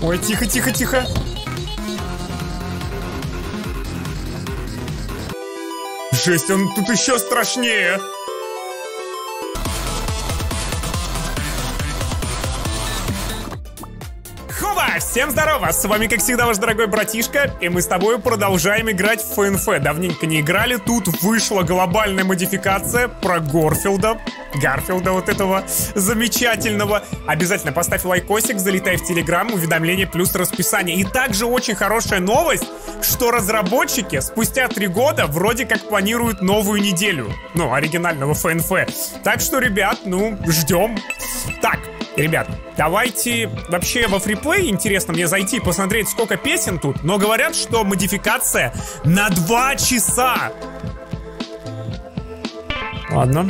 Ой, тихо, тихо, тихо. Жесть, он тут еще страшнее. Всем здорово! С вами, как всегда, ваш дорогой братишка, и мы с тобой продолжаем играть в ФНФ. Давненько не играли, тут вышла глобальная модификация про Горфилда. Гарфилда вот этого замечательного. Обязательно поставь лайкосик, залетай в Телеграм, уведомления плюс расписание. И также очень хорошая новость, что разработчики спустя три года вроде как планируют новую неделю. Ну, оригинального ФНФ. Так что, ребят, ну, ждем. Так, Ребят, давайте вообще во фриплей интересно мне зайти посмотреть, сколько песен тут. Но говорят, что модификация на 2 часа. Ладно.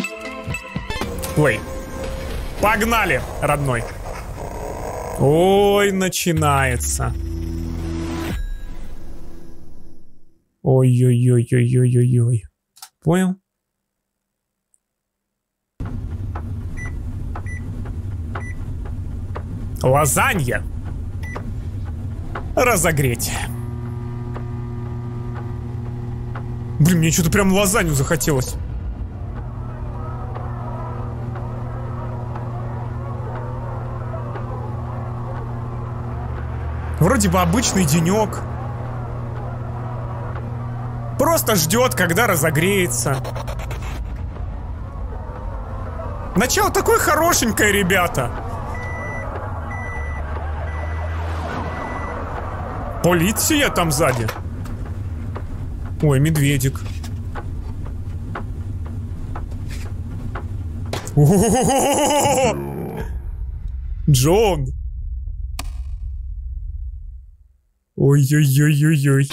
Плей. Погнали, родной. Ой, начинается. Ой-ой-ой-ой-ой-ой-ой. Понял? Лазанья. Разогреть. Блин, мне что-то прям лазанью захотелось. Вроде бы обычный денек. Просто ждет, когда разогреется. Начало такое хорошенькое, ребята. Полиция там сзади. Ой, медведик. Джон. Ой-ой-ой-ой-ой.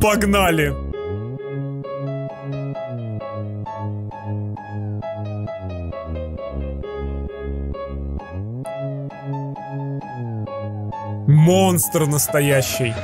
Погнали. Монстр настоящий.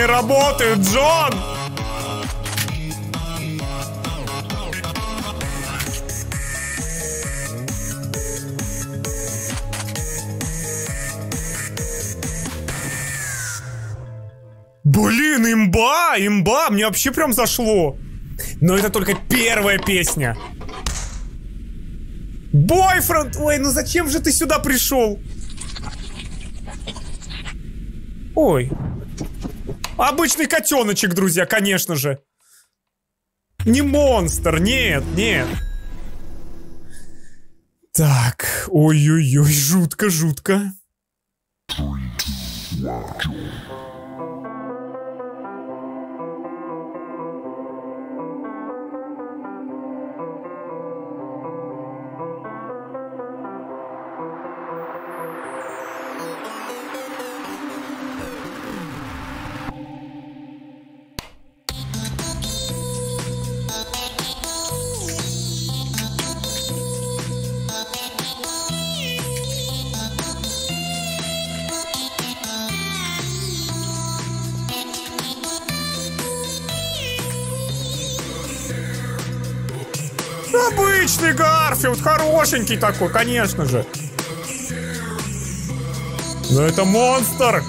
Не работают, Джон! Блин, имба, имба, мне вообще прям зашло. Но это только первая песня. Бойфренд! Ой, ну зачем же ты сюда пришел? Ой. Обычный котеночек, друзья, конечно же. Не монстр, нет, нет. Так, ой-ой-ой, жутко, жутко. Обычный Гарфилд, хорошенький такой, конечно же. Но это монстр!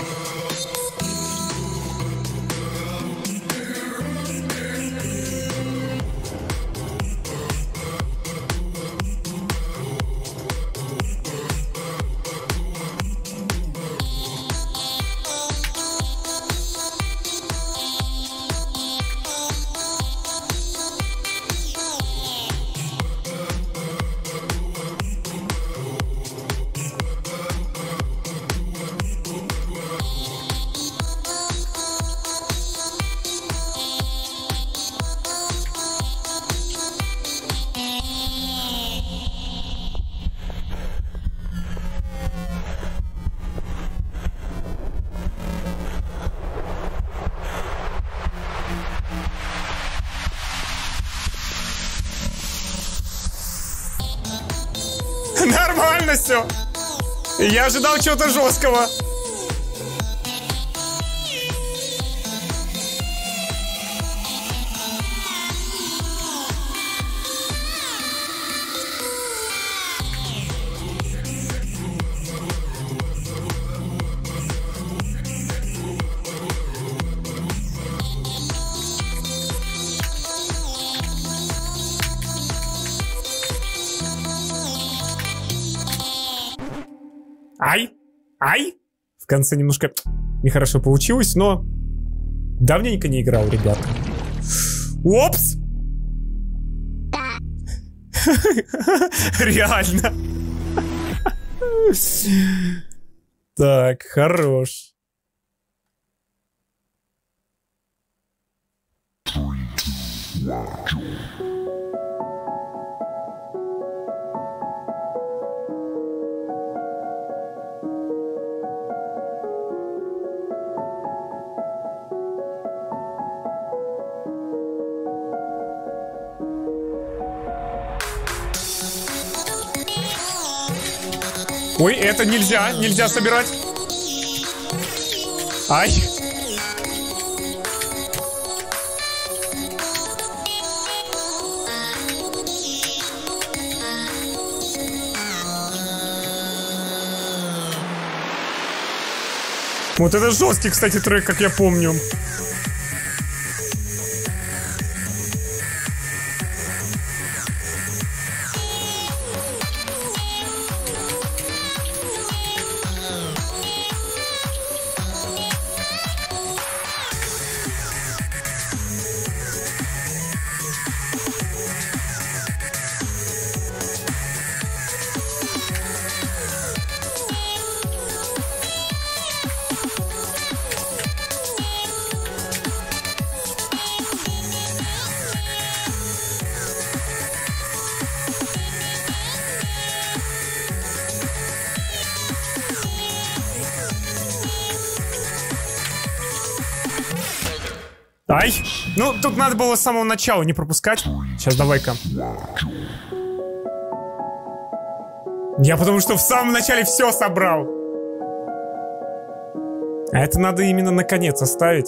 Все. Я ожидал чего-то жесткого. Конце немножко нехорошо получилось, но давненько не играл, ребят. Опс! Реально. Так, хорош. Ой, это нельзя, нельзя собирать. Ай. Вот это жесткий, кстати, трек, как я помню. Тут надо было с самого начала не пропускать. Сейчас давай-ка. Я потому что в самом начале все собрал. А это надо именно наконец оставить.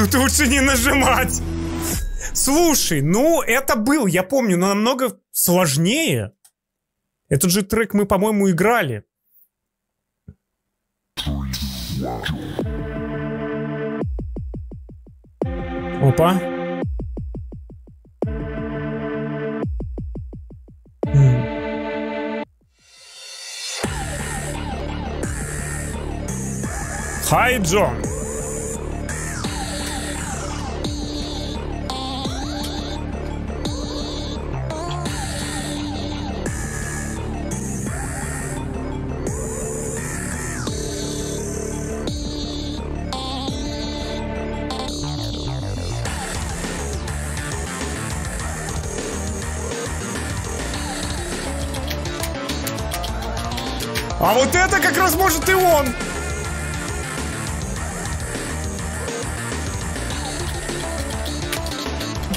Тут лучше не нажимать. Слушай, ну это был, я помню, но намного сложнее. Этот же трек мы, по-моему, играли. Опа. Хай, А вот это как раз может и он.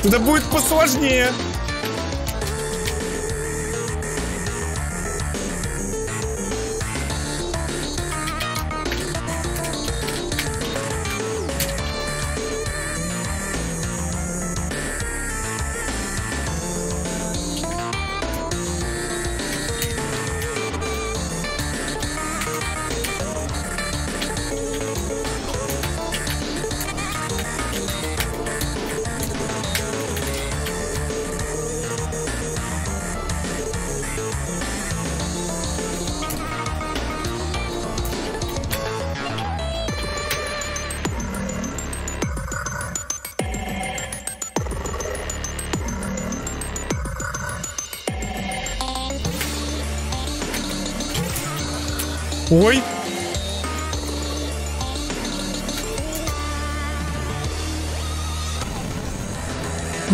Туда будет посложнее.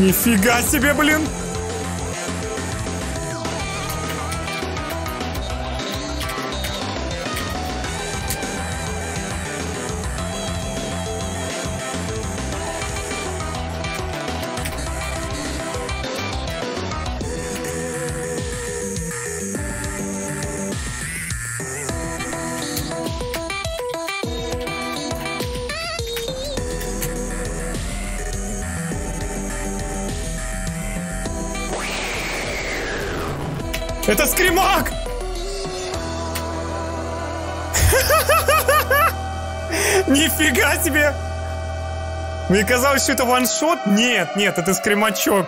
Нифига себе, блин. Это скримак! Нифига себе! Мне казалось, что это ваншот. Нет, нет, это скримачок.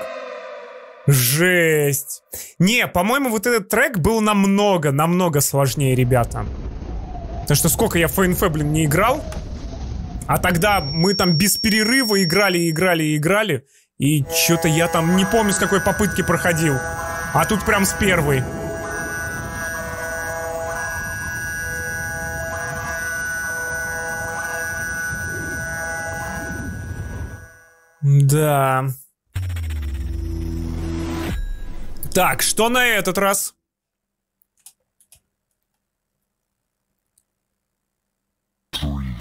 Жесть. Не, по-моему, вот этот трек был намного, намного сложнее, ребята. Потому что сколько я ФНФ, блин, не играл. А тогда мы там без перерыва играли, играли, играли. И что-то я там не помню, с какой попытки проходил. А тут прям с первой. Да. Так, что на этот раз? Three,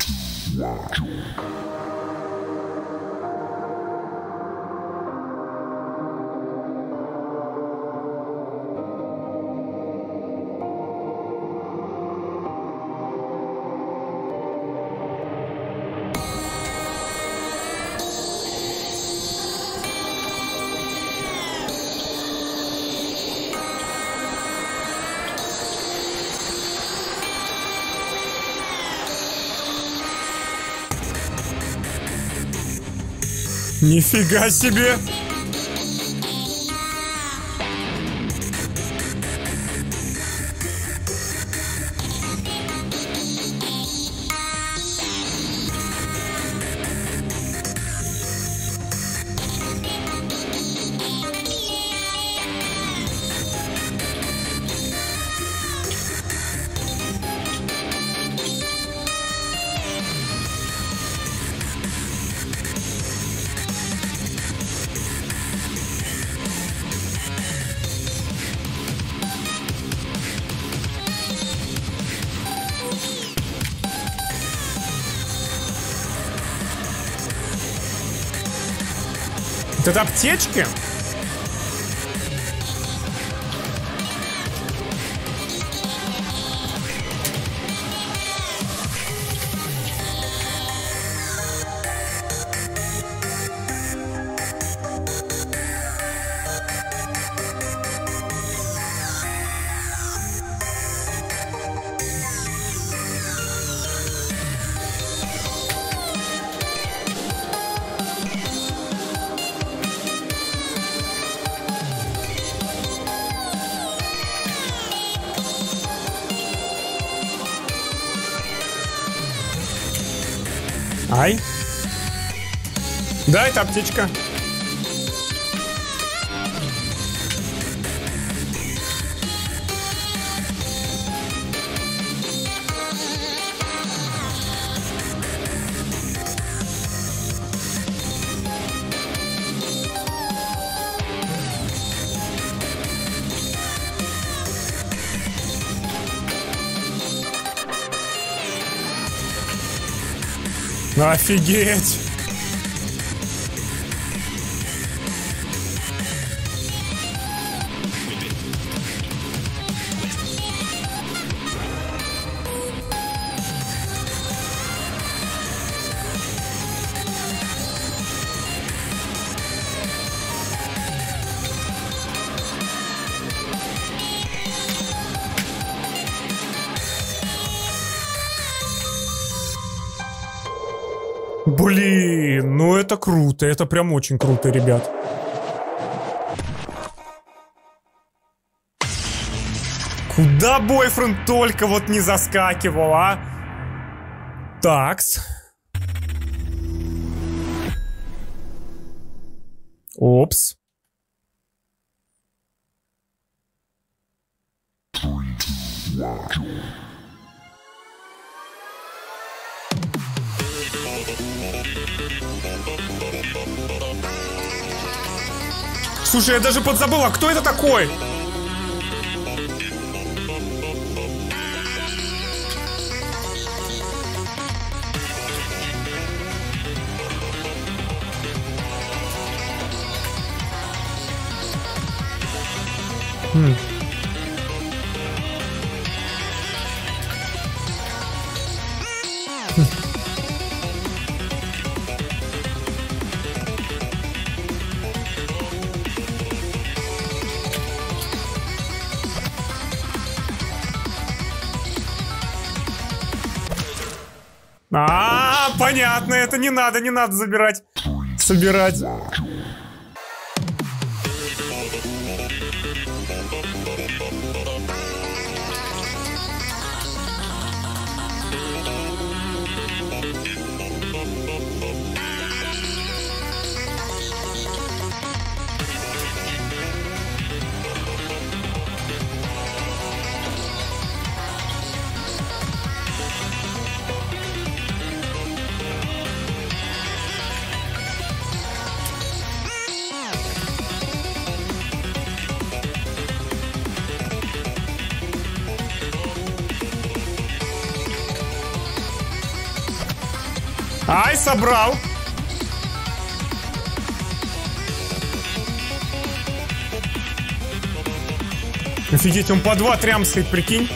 Нифига себе! Это аптечки? Да, это аптечка. Офигеть! Круто, это прям очень круто, ребят. Куда бойфренд только вот не заскакивал, а? Такс. Слушай, я даже подзабыл, а кто это такой? Хм. Понятно, это не надо, не надо забирать. Собирать. Собрал. Офигеть, он по два трямсает, прикинь.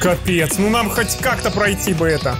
Капец, ну нам хоть как-то пройти бы это.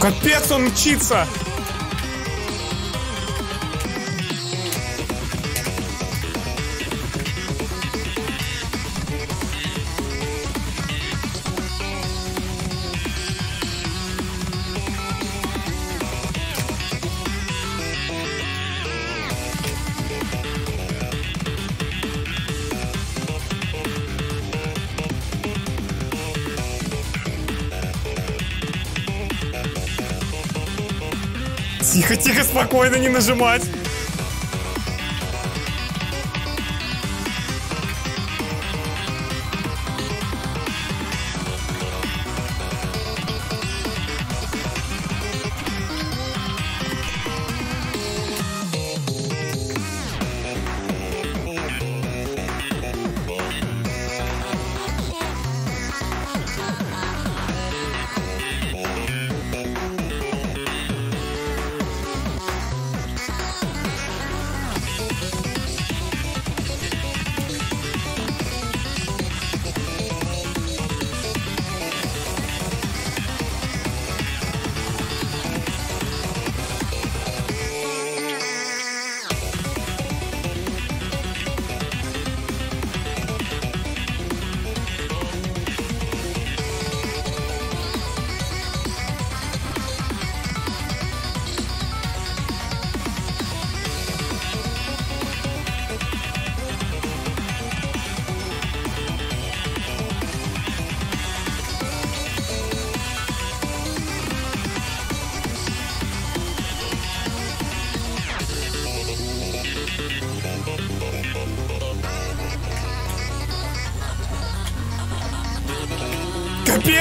Капец, он мчится! Тихо, тихо, спокойно, не нажимать.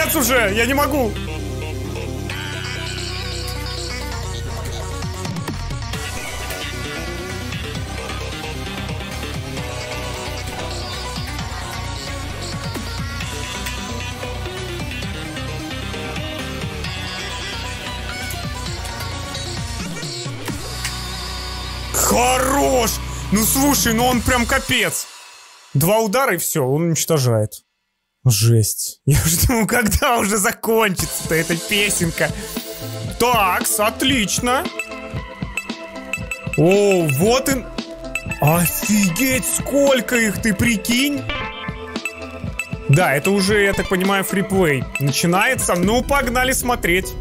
Капец уже, я не могу. Хорош! Ну слушай, ну он прям капец. Два удара и все, он уничтожает. Жесть. Я уже когда уже закончится-то эта песенка. Такс, отлично. О, вот и... Офигеть, сколько их, ты прикинь? Да, это уже, я так понимаю, фриплей. Начинается. Ну, погнали смотреть.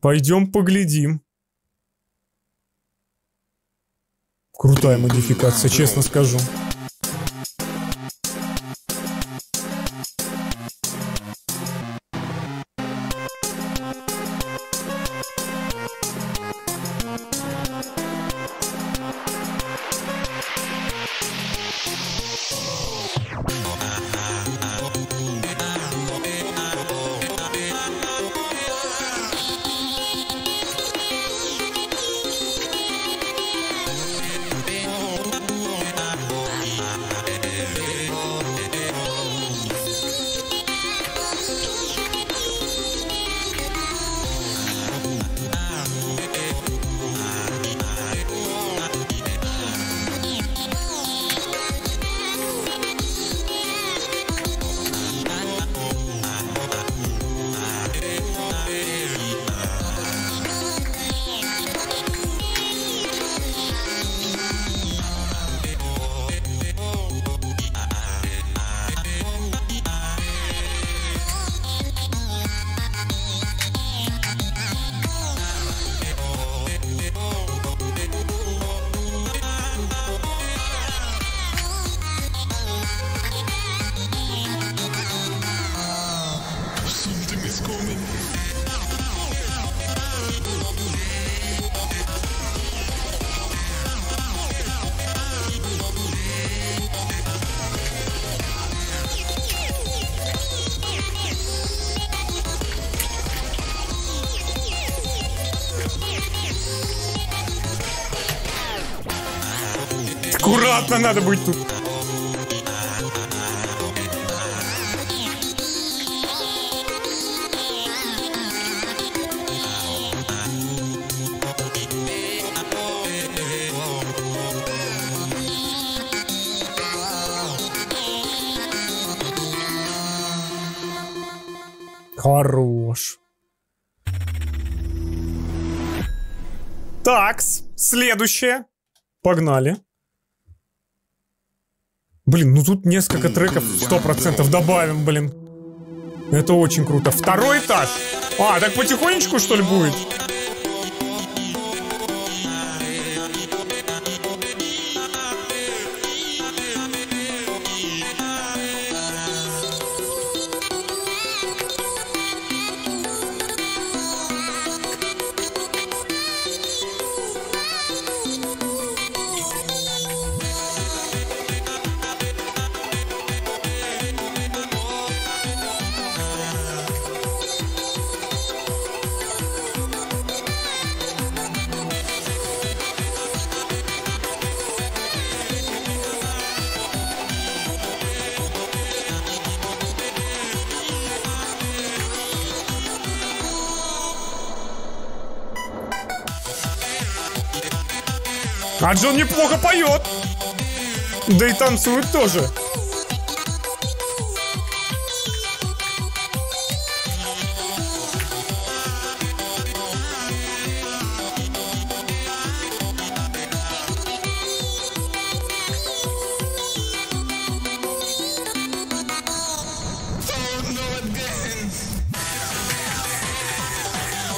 Пойдем поглядим. Крутая модификация, честно скажу. Аккуратно надо быть тут. Хорош. Такс, следующее. Погнали. Блин, ну тут несколько треков сто процентов добавим, блин. Это очень круто. Второй этаж. А, так потихонечку, что ли, будет? А Джон неплохо поет. Да и танцует тоже.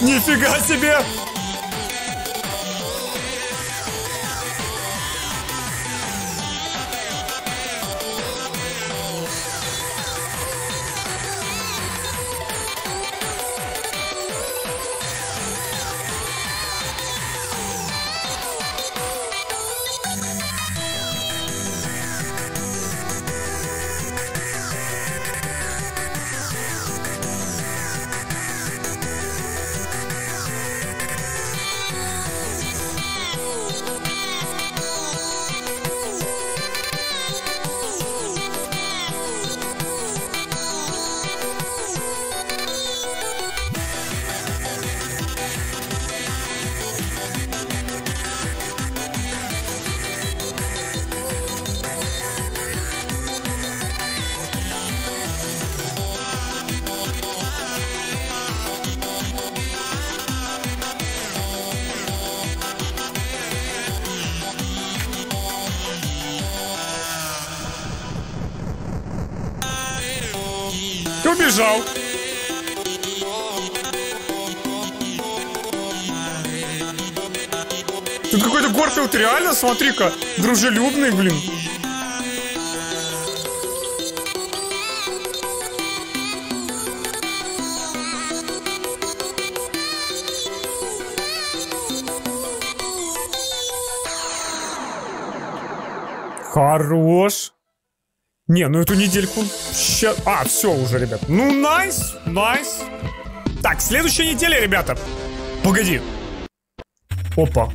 Нифига себе! Побежал. Тут какой-то Горфилд реально, смотри-ка, дружелюбный, блин. Хорош. Не, ну эту недельку... Ща... А, все уже, ребят. Ну, найс, найс. Так, следующая неделя, ребята. Погоди. Опа.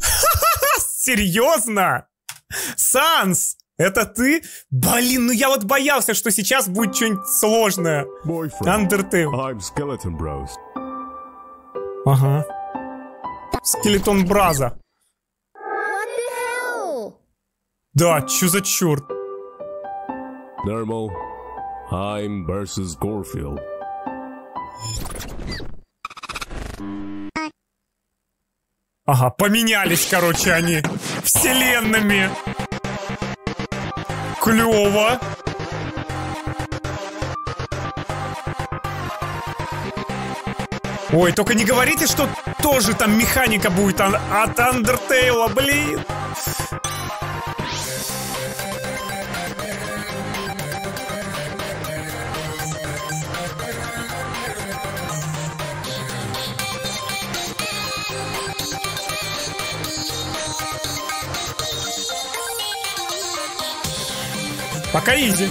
Серьезно? Санс, это ты? Блин, ну я вот боялся, что сейчас будет что-нибудь сложное. Undertale. I'm Skeleton Bros. Ага. Скелетон Браза. Да, чё за черт? Normal. I'm versus Gorfield. Ага, поменялись, короче, они вселенными. Клево. Ой, только не говорите, что тоже там механика будет от Андертейла, блин. Пока изи.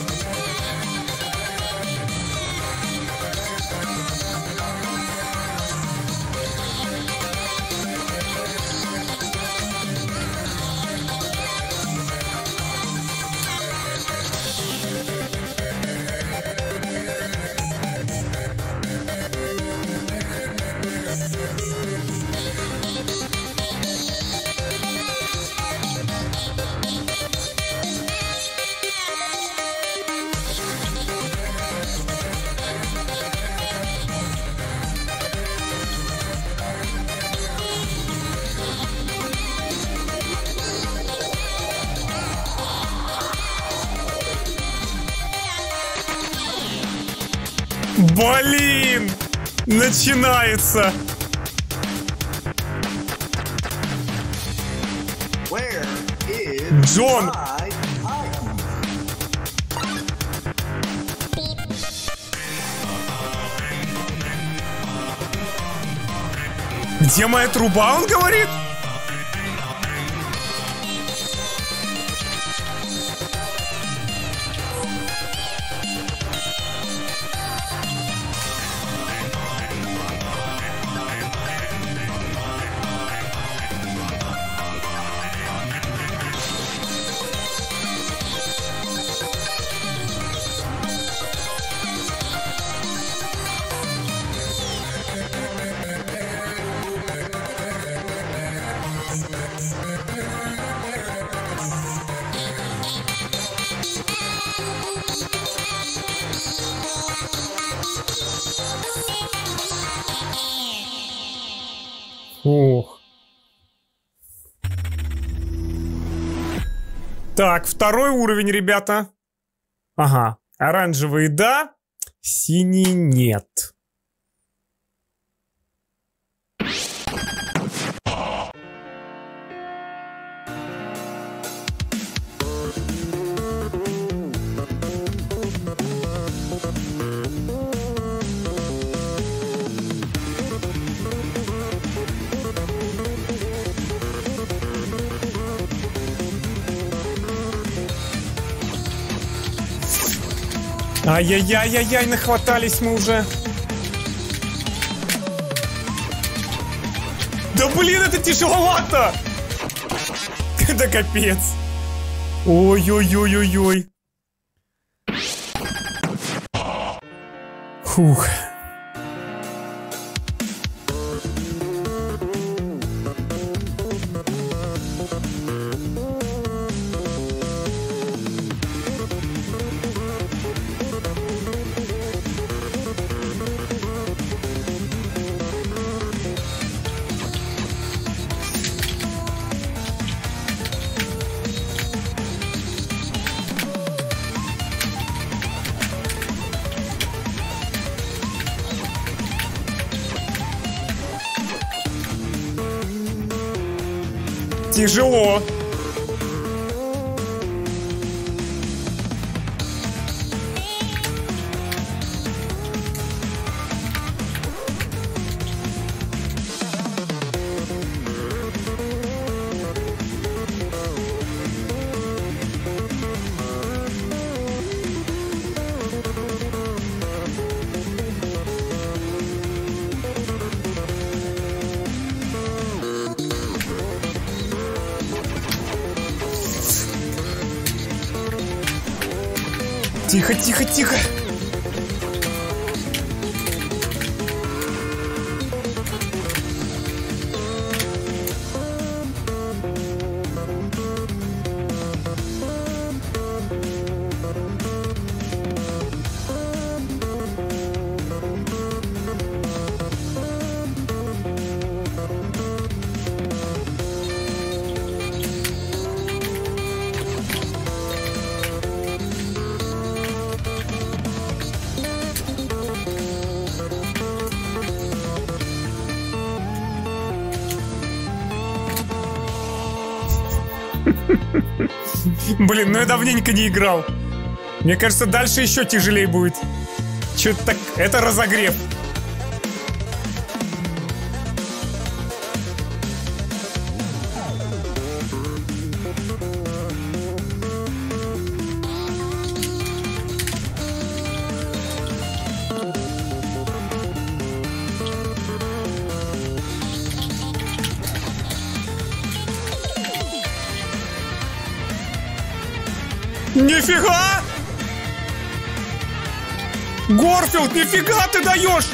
Блин! Начинается! Джон! Где моя труба, он говорит? Так, второй уровень, ребята. Ага. Оранжевый да, синий нет. Ай-яй-яй-яй-яй, нахватались мы уже. Да блин, это тяжеловато! Это капец. Ой-ой-ой-ой-ой. Фух. Тихо, тихо, тихо. Блин, ну я давненько не играл. Мне кажется, дальше еще тяжелее будет. Че-то так... Это разогрев. Горфилд, нифига ты даешь!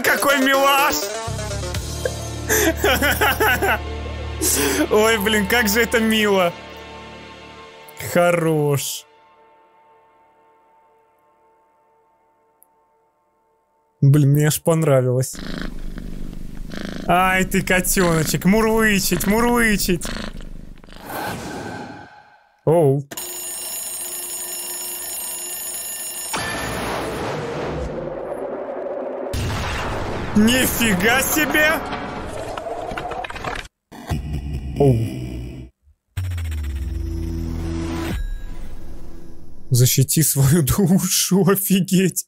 Какой милаш! Ой, блин, как же это мило. Хорош. Блин, мне аж понравилось. Ай ты, котеночек, мурлычить, мурлычить. Оу. Нифига себе! Оу. Защити свою душу, офигеть.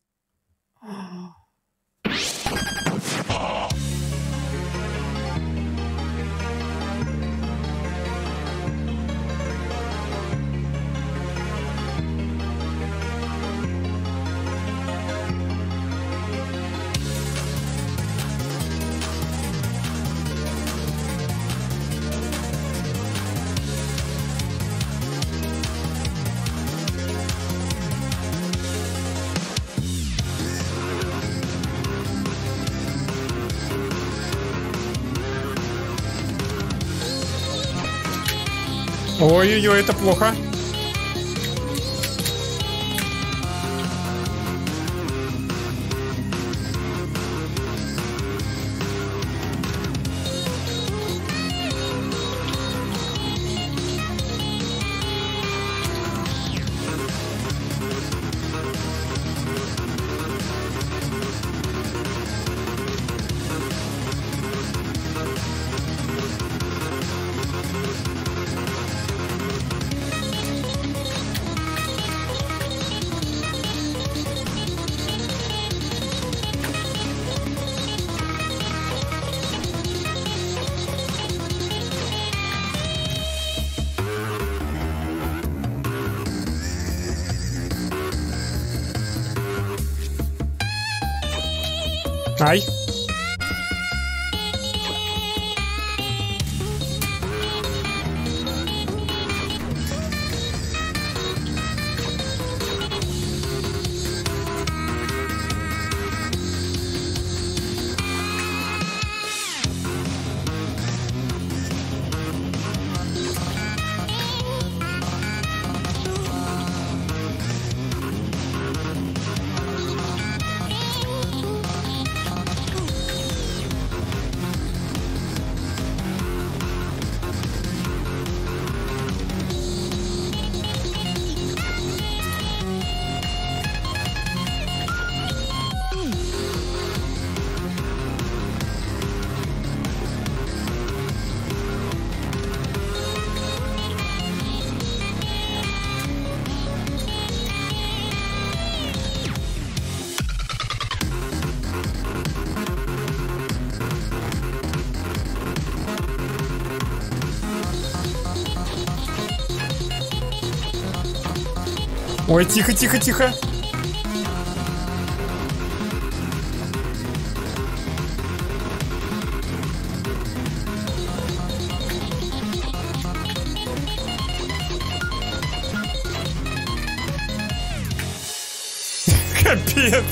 Ой-ой-ой, это плохо. Ой, тихо, тихо, тихо. Капец.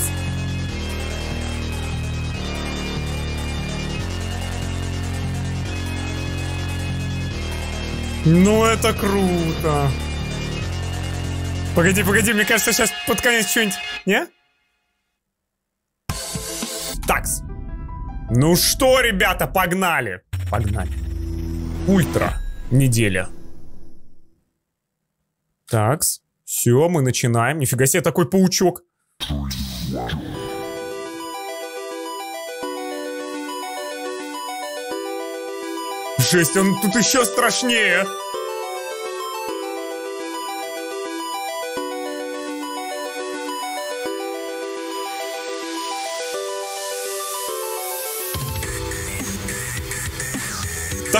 Ну это круто. Погоди, погоди, мне кажется, сейчас под конец что-нибудь... Не? Такс. Ну что, ребята, погнали. Погнали. Ультра. Неделя. Такс. Все, мы начинаем. Нифига себе, такой паучок. Жесть, он тут еще страшнее.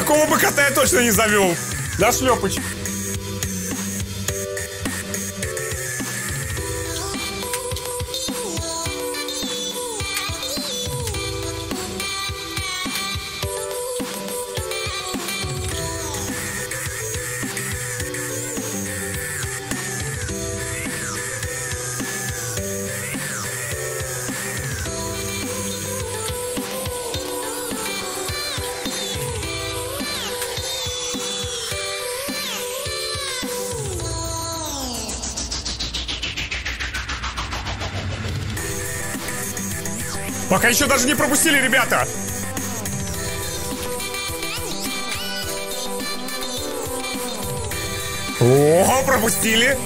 Такого бы кота я точно не завел. Да, шлепочек? Пока еще даже не пропустили, ребята! О, пропустили!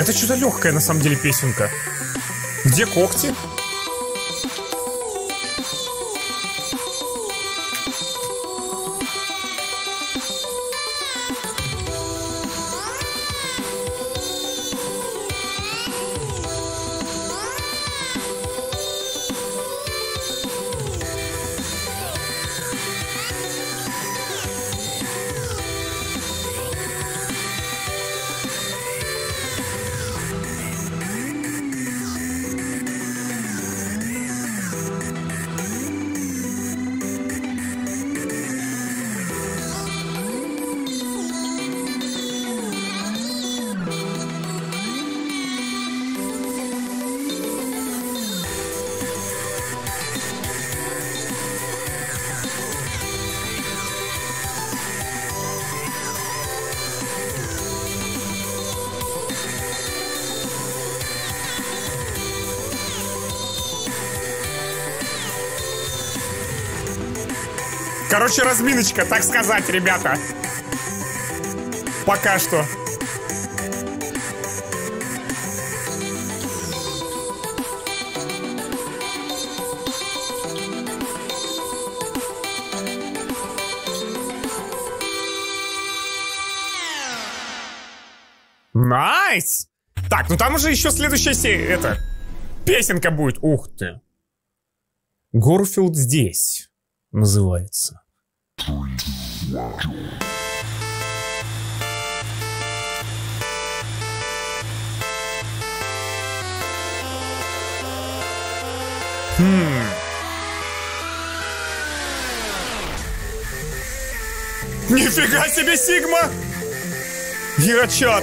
Это что-то легкая на самом деле песенка. Где когти? Короче, разминочка, так сказать, ребята. Пока что. Nice! Так, ну там уже еще следующая серия, это, песенка будет. Ух ты. Горфилд здесь называется. Нифига себе, Сигма! Я чат!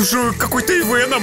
Уже какой-то и Веном.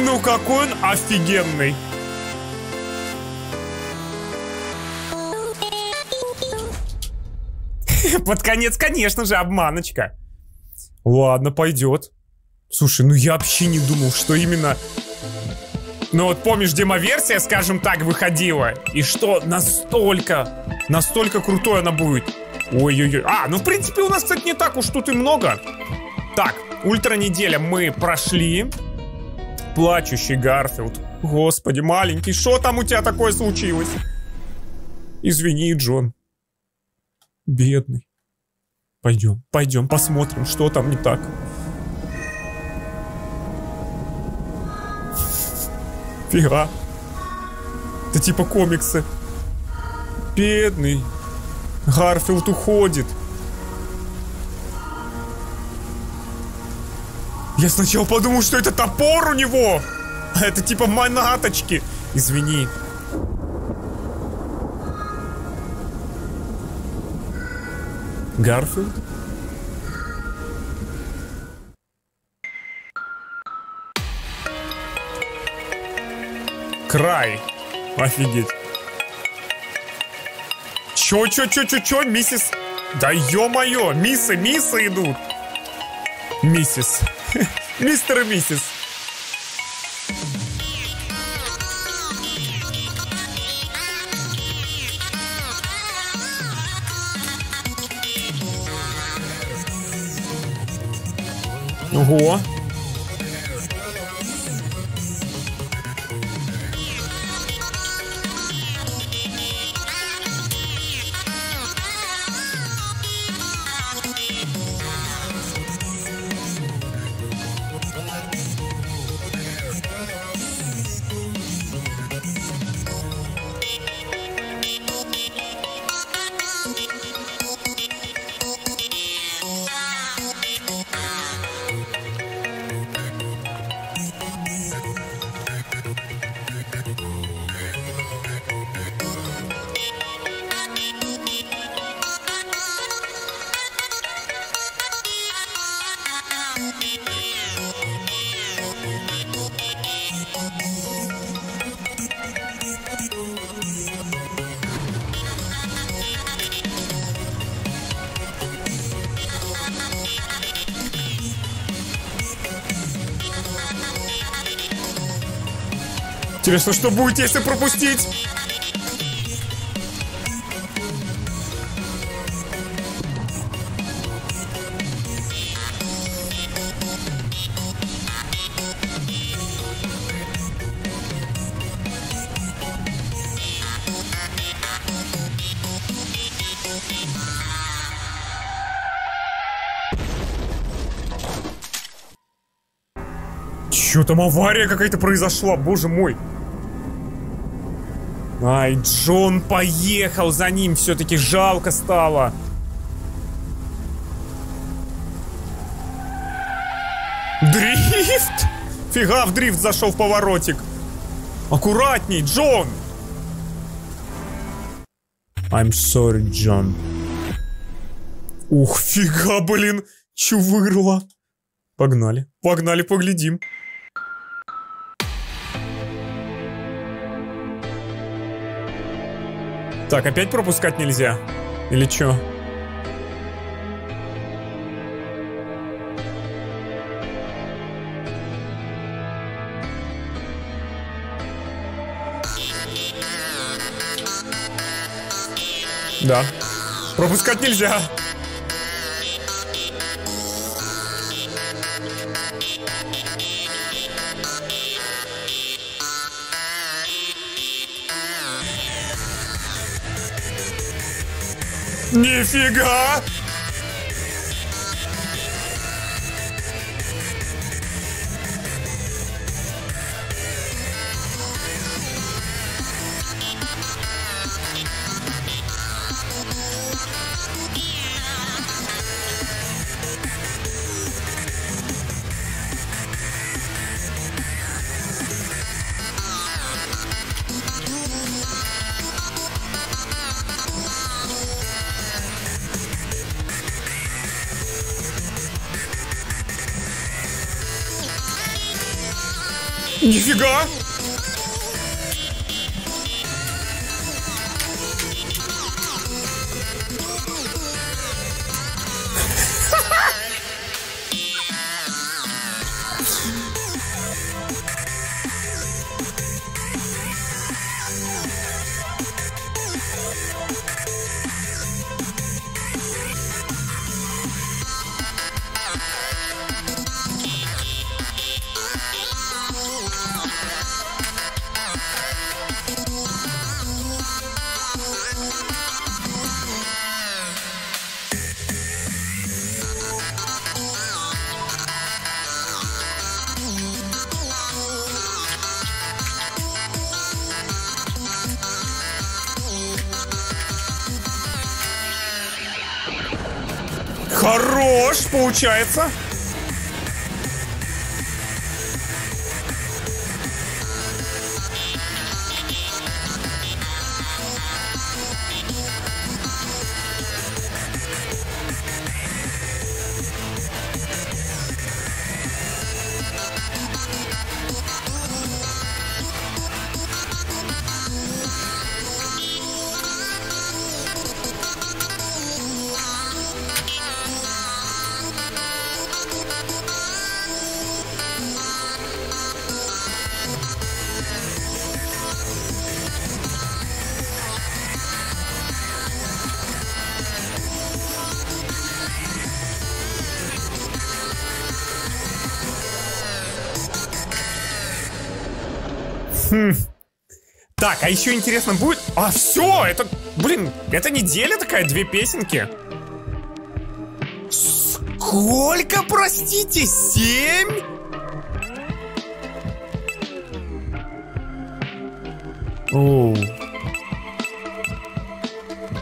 Ну какой он офигенный! Под конец, конечно же, обманочка. Ладно, пойдет. Слушай, ну я вообще не думал, что именно... Ну вот помнишь, демоверсия, скажем так, выходила. И что настолько, настолько крутой она будет. Ой-ой-ой. А, ну в принципе у нас, кстати, не так уж тут и много. Так, ультра неделя мы прошли. Плачущий Гарфилд. Господи, маленький, что там у тебя такое случилось? Извини, Джон. Бедный. Пойдем, пойдем, посмотрим, что там не так. Фига. Это типа комиксы. Бедный. Гарфилд уходит. Я сначала подумал, что это топор у него. А это типа манаточки. Извини. Гарфилд? Край. Офигеть. Чё, чё, чё, чё, чё, миссис... Да ё-моё, миссы, миссы идут. Миссис. Мистер и миссис. Ого. Интересно, что будет, если пропустить? Чё там авария какая-то произошла, боже мой. Ай, Джон поехал за ним, все-таки жалко стало. Дрифт? Фига в дрифт зашел в поворотик. Аккуратней, Джон! I'm sorry, John. Ух, фига, блин, чувырла. Погнали, погнали, поглядим. Так, опять пропускать нельзя? Или чё? Да. Пропускать нельзя. Нифига! Нифига! Хорош, получается. А еще интересно будет... А, все, это... Блин, это неделя такая, две песенки. Сколько, простите, семь? Оу.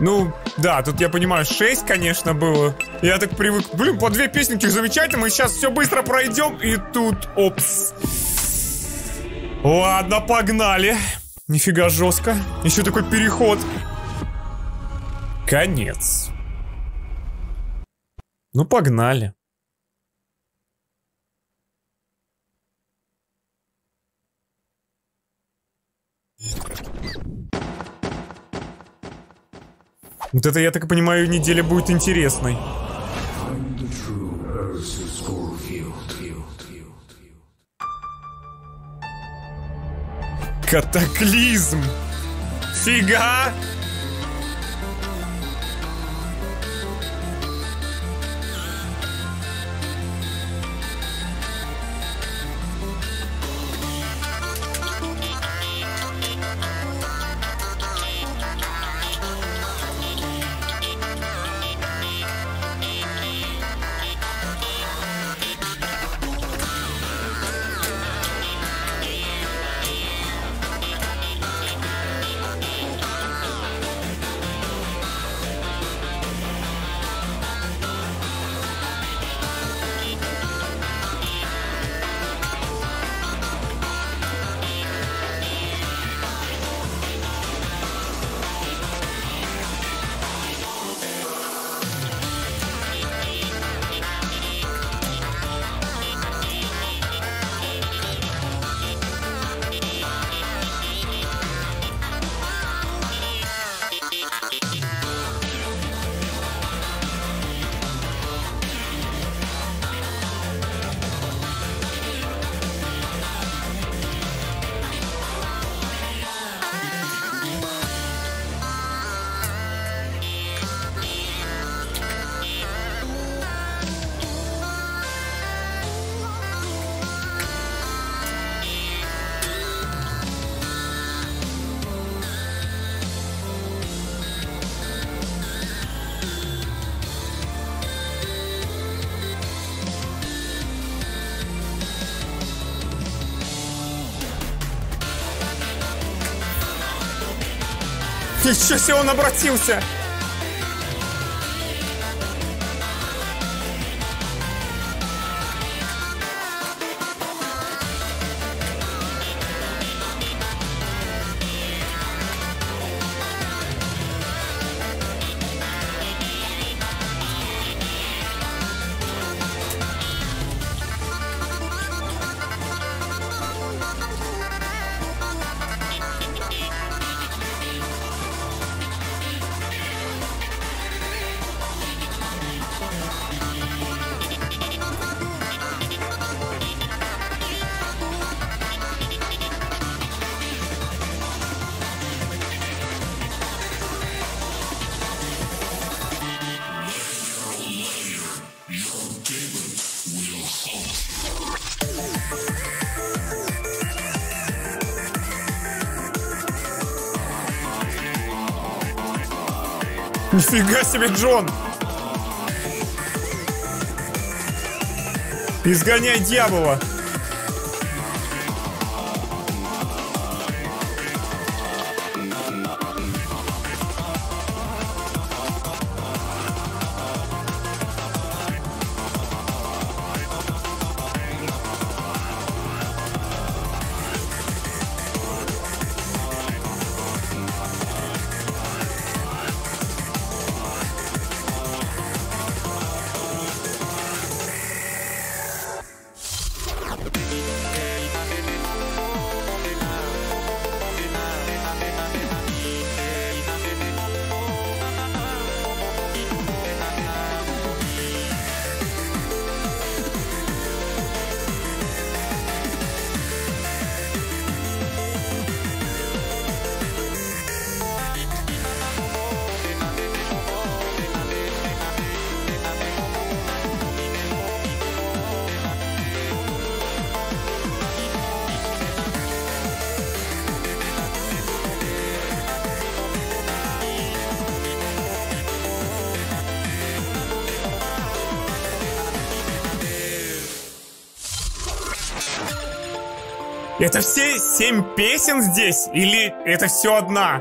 Ну, да, тут я понимаю, 6, конечно, было. Я так привык. Блин, по две песенки замечательно. Мы сейчас все быстро пройдем. И тут, опс. Ладно, погнали. Нифига жестко. Еще такой переход. Конец. Ну, погнали. Вот это, я так понимаю, неделя будет интересной. Катаклизм! Фига! Ничего себе он обратился! Нифига себе, Джон! Изгоняй дьявола! Это все семь песен здесь? Или это все одна?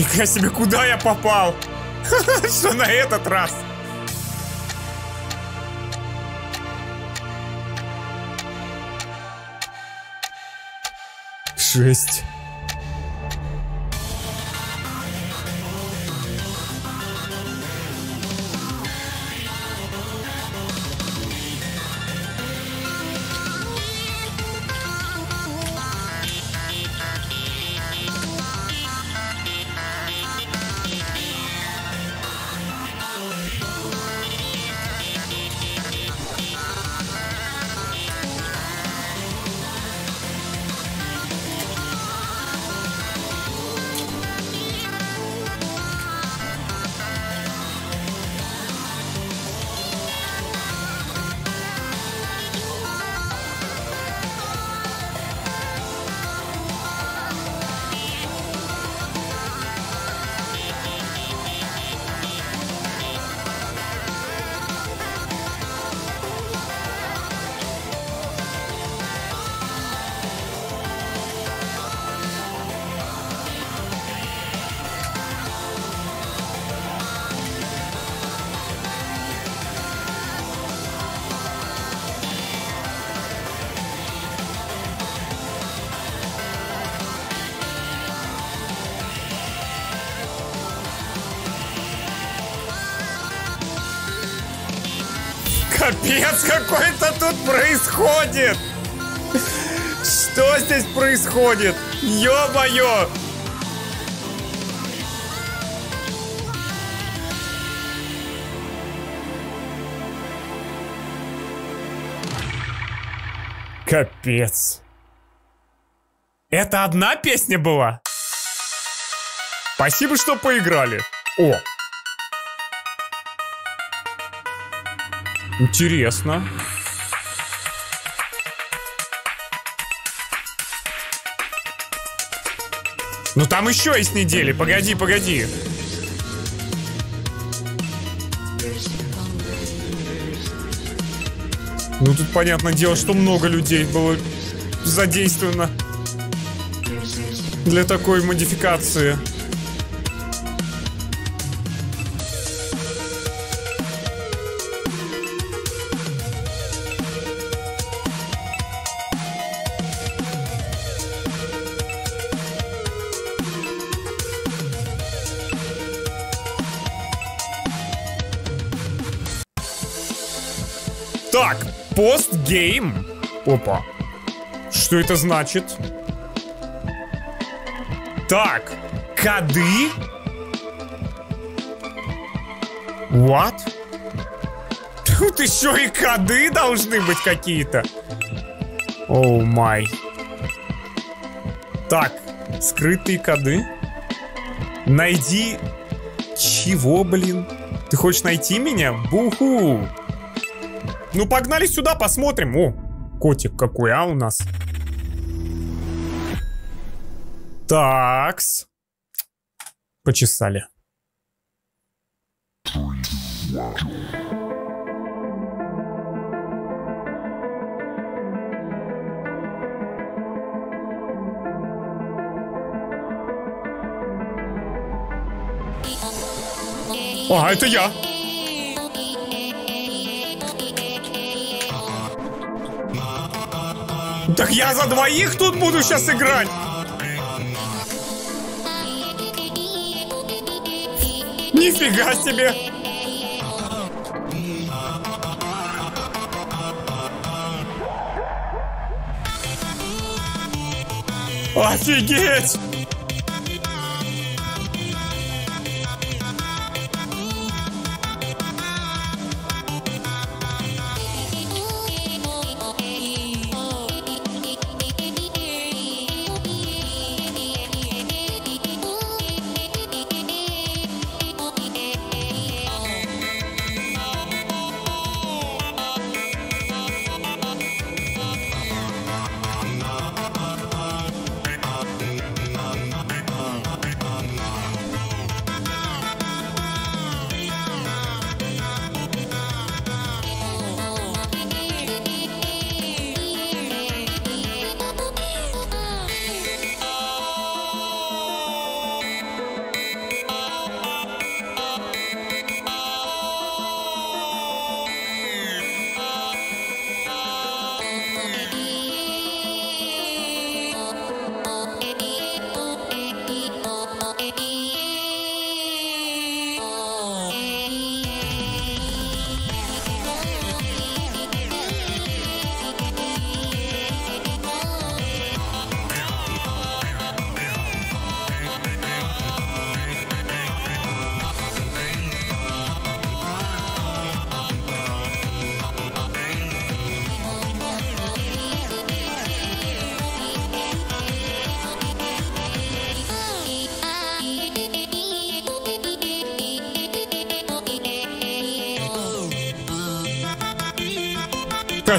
Нифига себе, куда я попал? Что на этот раз? Шесть. Капец какой-то тут происходит! Что здесь происходит? Ё-моё! Капец. Это одна песня была? Спасибо, что поиграли. О. Интересно. Ну там еще есть недели. Погоди, погоди. Ну тут понятное дело, что много людей было задействовано для такой модификации. Постгейм. Опа. Что это значит? Так, коды? What? Тут еще и коды должны быть какие-то. Оу oh май. Так, скрытые коды. Найди... Чего, блин? Ты хочешь найти меня? Буху! Ну, погнали сюда, посмотрим. О, котик какой, а, у нас. Такс. Почесали. А, это я. Так я за двоих тут буду сейчас играть. Нифига себе. Офигеть!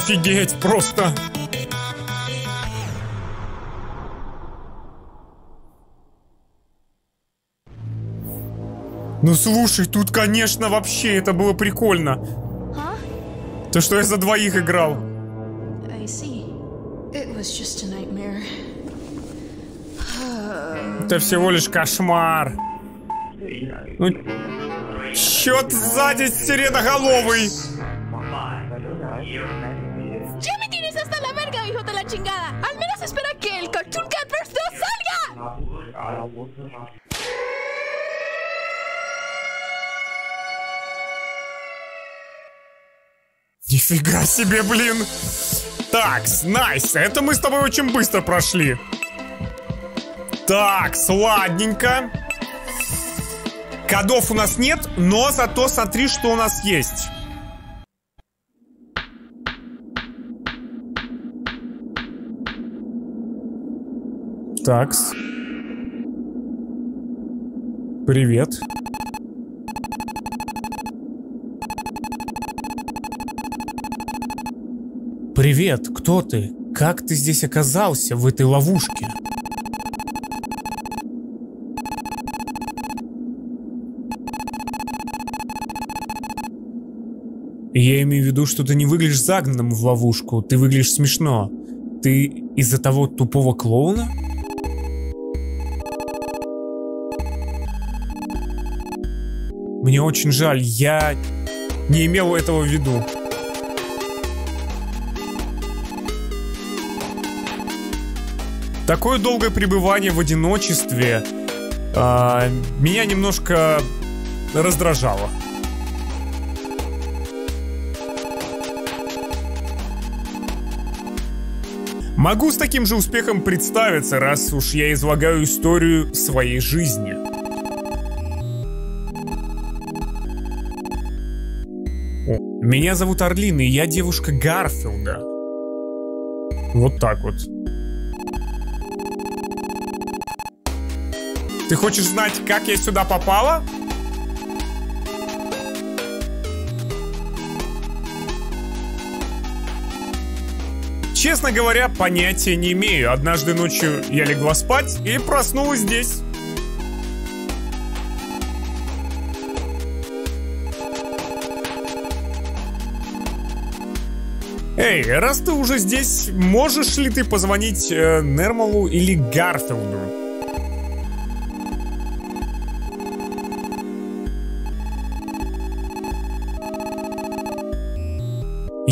Офигеть, просто. Ну слушай, тут, конечно, вообще это было прикольно. То, что я за двоих играл. Это всего лишь кошмар. Ну, чё сзади сиреноголовый? Нифига себе, блин. Так, найс. Это мы с тобой очень быстро прошли. Так, сладненько. Кодов у нас нет, но зато смотри, что у нас есть. Такс. Привет. Привет, кто ты? Как ты здесь оказался, в этой ловушке? Я имею в виду, что ты не выглядишь загнанным в ловушку, ты выглядишь смешно. Ты из-за того тупого клоуна? Мне очень жаль, я не имел этого в виду. Такое долгое пребывание в одиночестве э, меня немножко раздражало. Могу с таким же успехом представиться, раз уж я излагаю историю своей жизни. Меня зовут Орлин, и я девушка Гарфилда. Вот так вот. Ты хочешь знать, как я сюда попала? Честно говоря, понятия не имею. Однажды ночью я легла спать и проснулась здесь. Эй, раз ты уже здесь, можешь ли ты позвонить э, Нермалу или Гарфилду?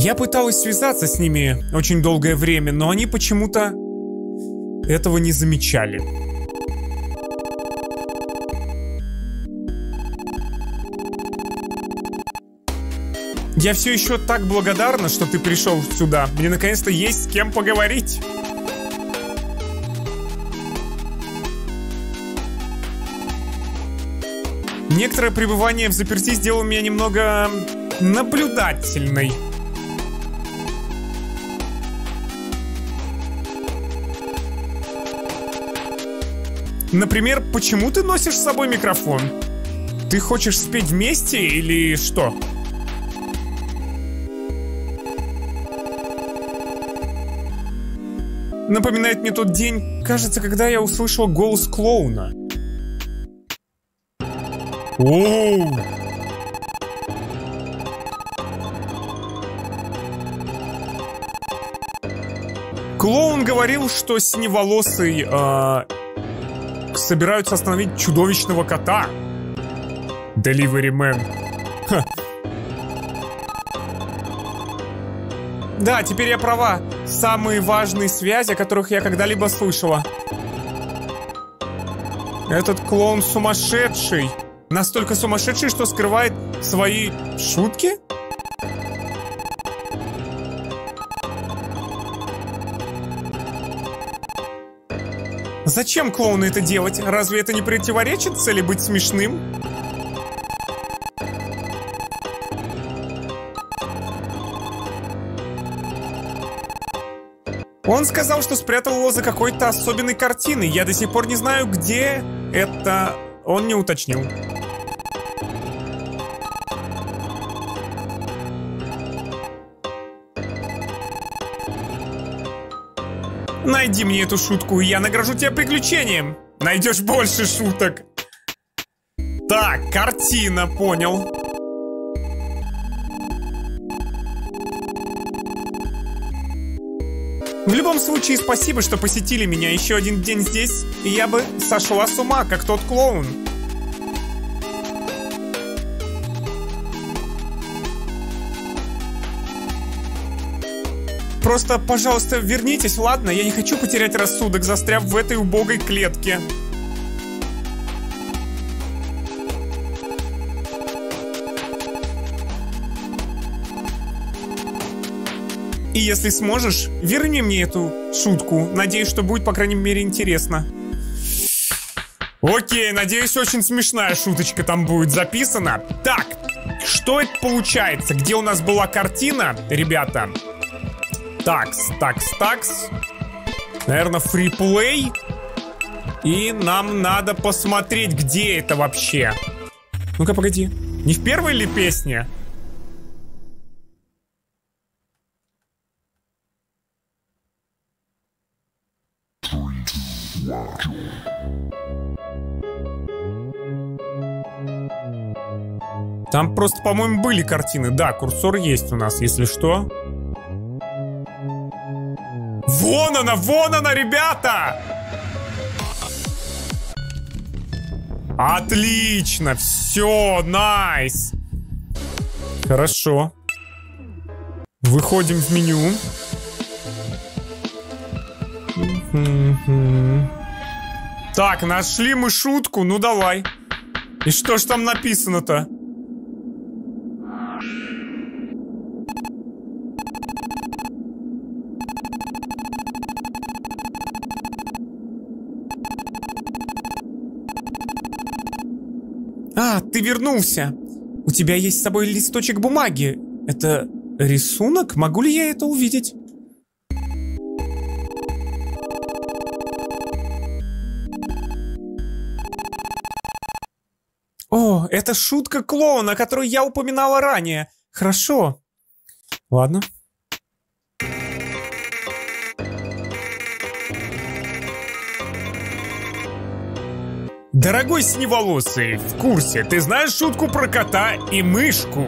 Я пыталась связаться с ними очень долгое время, но они почему-то этого не замечали. Я все еще так благодарна, что ты пришел сюда. Мне наконец-то есть с кем поговорить. Некоторое пребывание в заперти сделало меня немного наблюдательной. Например, почему ты носишь с собой микрофон? Ты хочешь спеть вместе или что? Напоминает мне тот день, кажется, когда я услышал голос клоуна. Оу! Клоун говорил, что синеволосый э, собираются остановить чудовищного кота. Delivery Man. Да, теперь я права. Самые важные связи, о которых я когда-либо слышала. Этот клоун сумасшедший. Настолько сумасшедший, что скрывает свои шутки? Зачем клоуну это делать? Разве это не противоречит цели быть смешным? Он сказал, что спрятал его за какой-то особенной картиной. Я до сих пор не знаю, где это... Он не уточнил. Найди мне эту шутку, и я награжу тебя приключением. Найдешь больше шуток. Так, картина, понял. В любом случае, спасибо, что посетили меня еще один день здесь, я бы сошла с ума, как тот клоун. Просто, пожалуйста, вернитесь, ладно? Я не хочу потерять рассудок, застряв в этой убогой клетке. И если сможешь, верни мне эту шутку. Надеюсь, что будет, по крайней мере, интересно. Окей, надеюсь, очень смешная шуточка там будет записана. Так, что это получается? Где у нас была картина, ребята? Такс, такс, такс. Наверное, фриплей. И нам надо посмотреть, где это вообще. Ну-ка, погоди. Не в первой ли песне? Там просто, по-моему, были картины. Да, курсор есть у нас, если что. Вон она, вон она, ребята! Отлично, все, найс. Хорошо. Выходим в меню. Так, нашли мы шутку, ну давай. И что ж там написано-то? А, ты вернулся. У тебя есть с собой листочек бумаги. Это рисунок? Могу ли я это увидеть? О, это шутка клоуна, которую я упоминала ранее. Хорошо. Ладно. Дорогой синеволосый, в курсе, ты знаешь шутку про кота и мышку?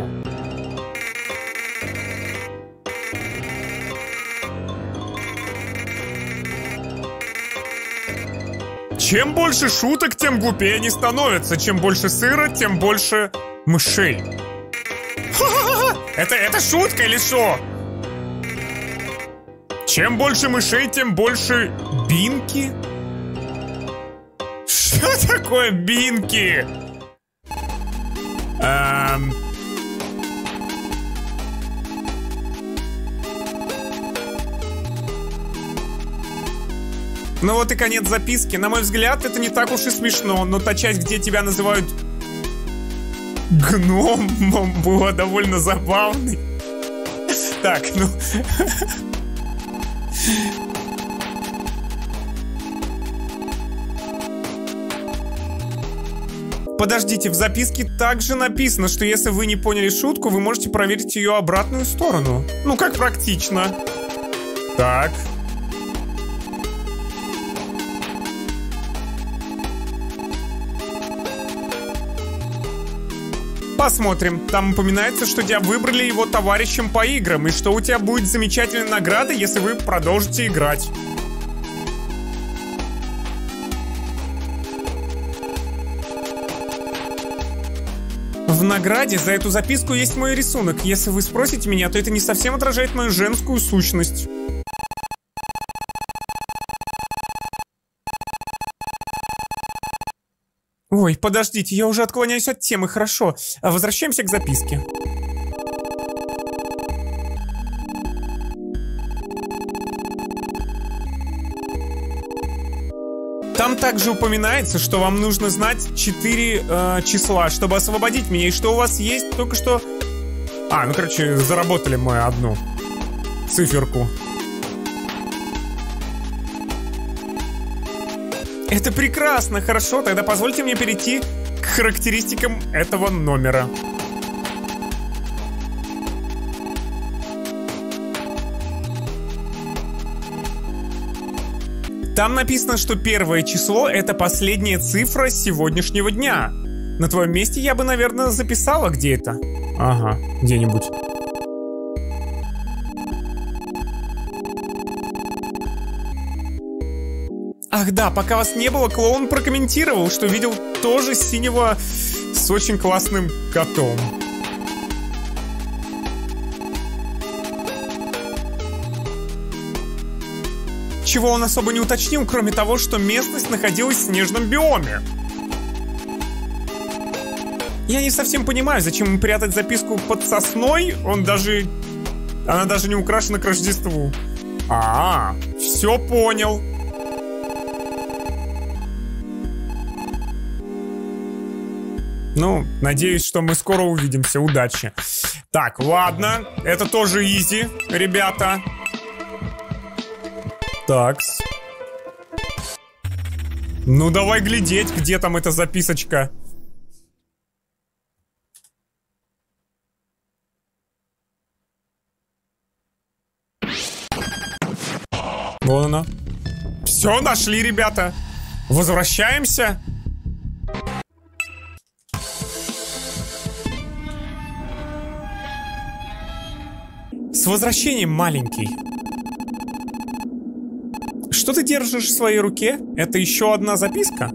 Чем больше шуток, тем глупее они становятся. Чем больше сыра, тем больше мышей. Это, это шутка или что? Чем больше мышей, тем больше бинки? Что такое бинки? Эм... Ну вот и конец записки. На мой взгляд, это не так уж и смешно, но та часть, где тебя называют гномом, была довольно забавной. Так, ну... Подождите, в записке также написано, что если вы не поняли шутку, вы можете проверить ее обратную сторону. Ну, как практично. Так. Посмотрим. Там упоминается, что тебя выбрали его товарищем по играм, и что у тебя будет замечательная награда, если вы продолжите играть. В награде за эту записку есть мой рисунок. Если вы спросите меня, то это не совсем отражает мою женскую сущность. Ой, подождите, я уже отклоняюсь от темы, хорошо. Возвращаемся к записке. Там также упоминается, что вам нужно знать 4 э, числа, чтобы освободить меня. И что у вас есть только что... А, ну, короче, заработали мы одну циферку. Это прекрасно, хорошо. Тогда позвольте мне перейти к характеристикам этого номера. Там написано, что первое число — это последняя цифра сегодняшнего дня. На твоем месте я бы, наверное, записала, где это. Ага, где-нибудь. Ах да, пока вас не было, клоун прокомментировал, что видел тоже синего с очень классным котом. Чего он особо не уточнил, кроме того, что местность находилась в снежном биоме. Я не совсем понимаю, зачем ему прятать записку под сосной, он даже Она даже не украшена к Рождеству. А, -а, -а все понял. Ну, надеюсь, что мы скоро увидимся. Удачи. Так, ладно. Это тоже изи, ребята. Такс. Ну, давай глядеть, где там эта записочка. Вон она. Все, нашли, ребята. Возвращаемся. С возвращением, маленький. Что ты держишь в своей руке? Это еще одна записка?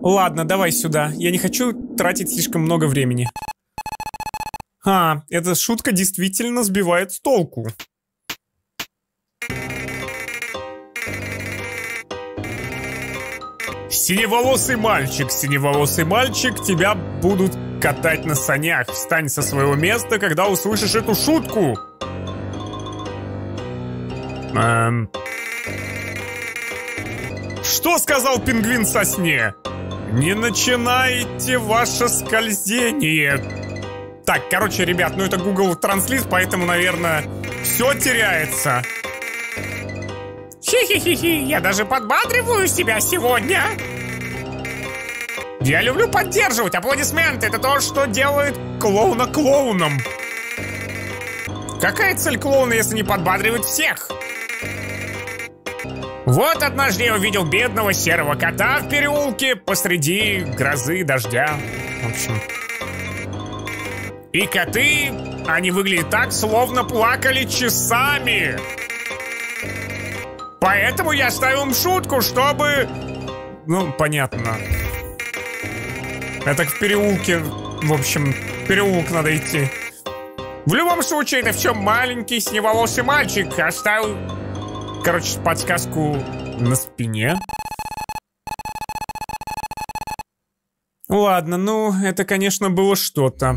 Ладно, давай сюда. Я не хочу тратить слишком много времени. А, эта шутка действительно сбивает с толку. Синеволосый мальчик, синеволосый мальчик, тебя будут катать на санях. Встань со своего места, когда услышишь эту шутку. Эм... Что сказал пингвин со сне? Не начинайте ваше скользение. Так, короче, ребят, ну это Google Translate, поэтому, наверное, все теряется. Хи-хи-хи-хи, я даже подбадриваю себя сегодня. Я люблю поддерживать аплодисменты. Это то, что делает клоуна клоуном. Какая цель клоуна, если не подбадривать всех? Вот однажды я увидел бедного серого кота в переулке посреди грозы, дождя. В общем... И коты, они выглядят так, словно плакали часами. Поэтому я ставил им шутку, чтобы... Ну, понятно. Это в переулке, в общем, переулок надо идти. В любом случае, это все маленький синеволосый мальчик оставил, короче, подсказку на спине. Ладно, ну, это, конечно, было что-то.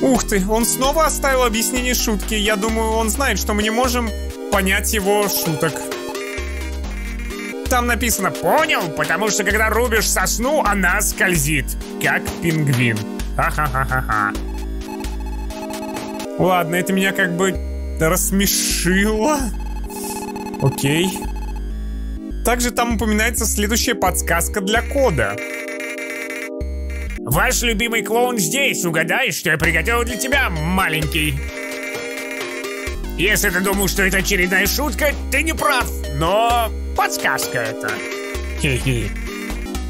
Ух ты, он снова оставил объяснение шутки. Я думаю, он знает, что мы не можем понять его шуток. Там написано «Понял?» Потому что когда рубишь сосну, она скользит. Как пингвин. Ха-ха-ха-ха-ха. Ладно, это меня как бы рассмешило. Окей. Также там упоминается следующая подсказка для кода. Ваш любимый клоун здесь. Угадай, что я приготовил для тебя, маленький. Если ты думал, что это очередная шутка, ты не прав. Но подсказка это. Хи-хи.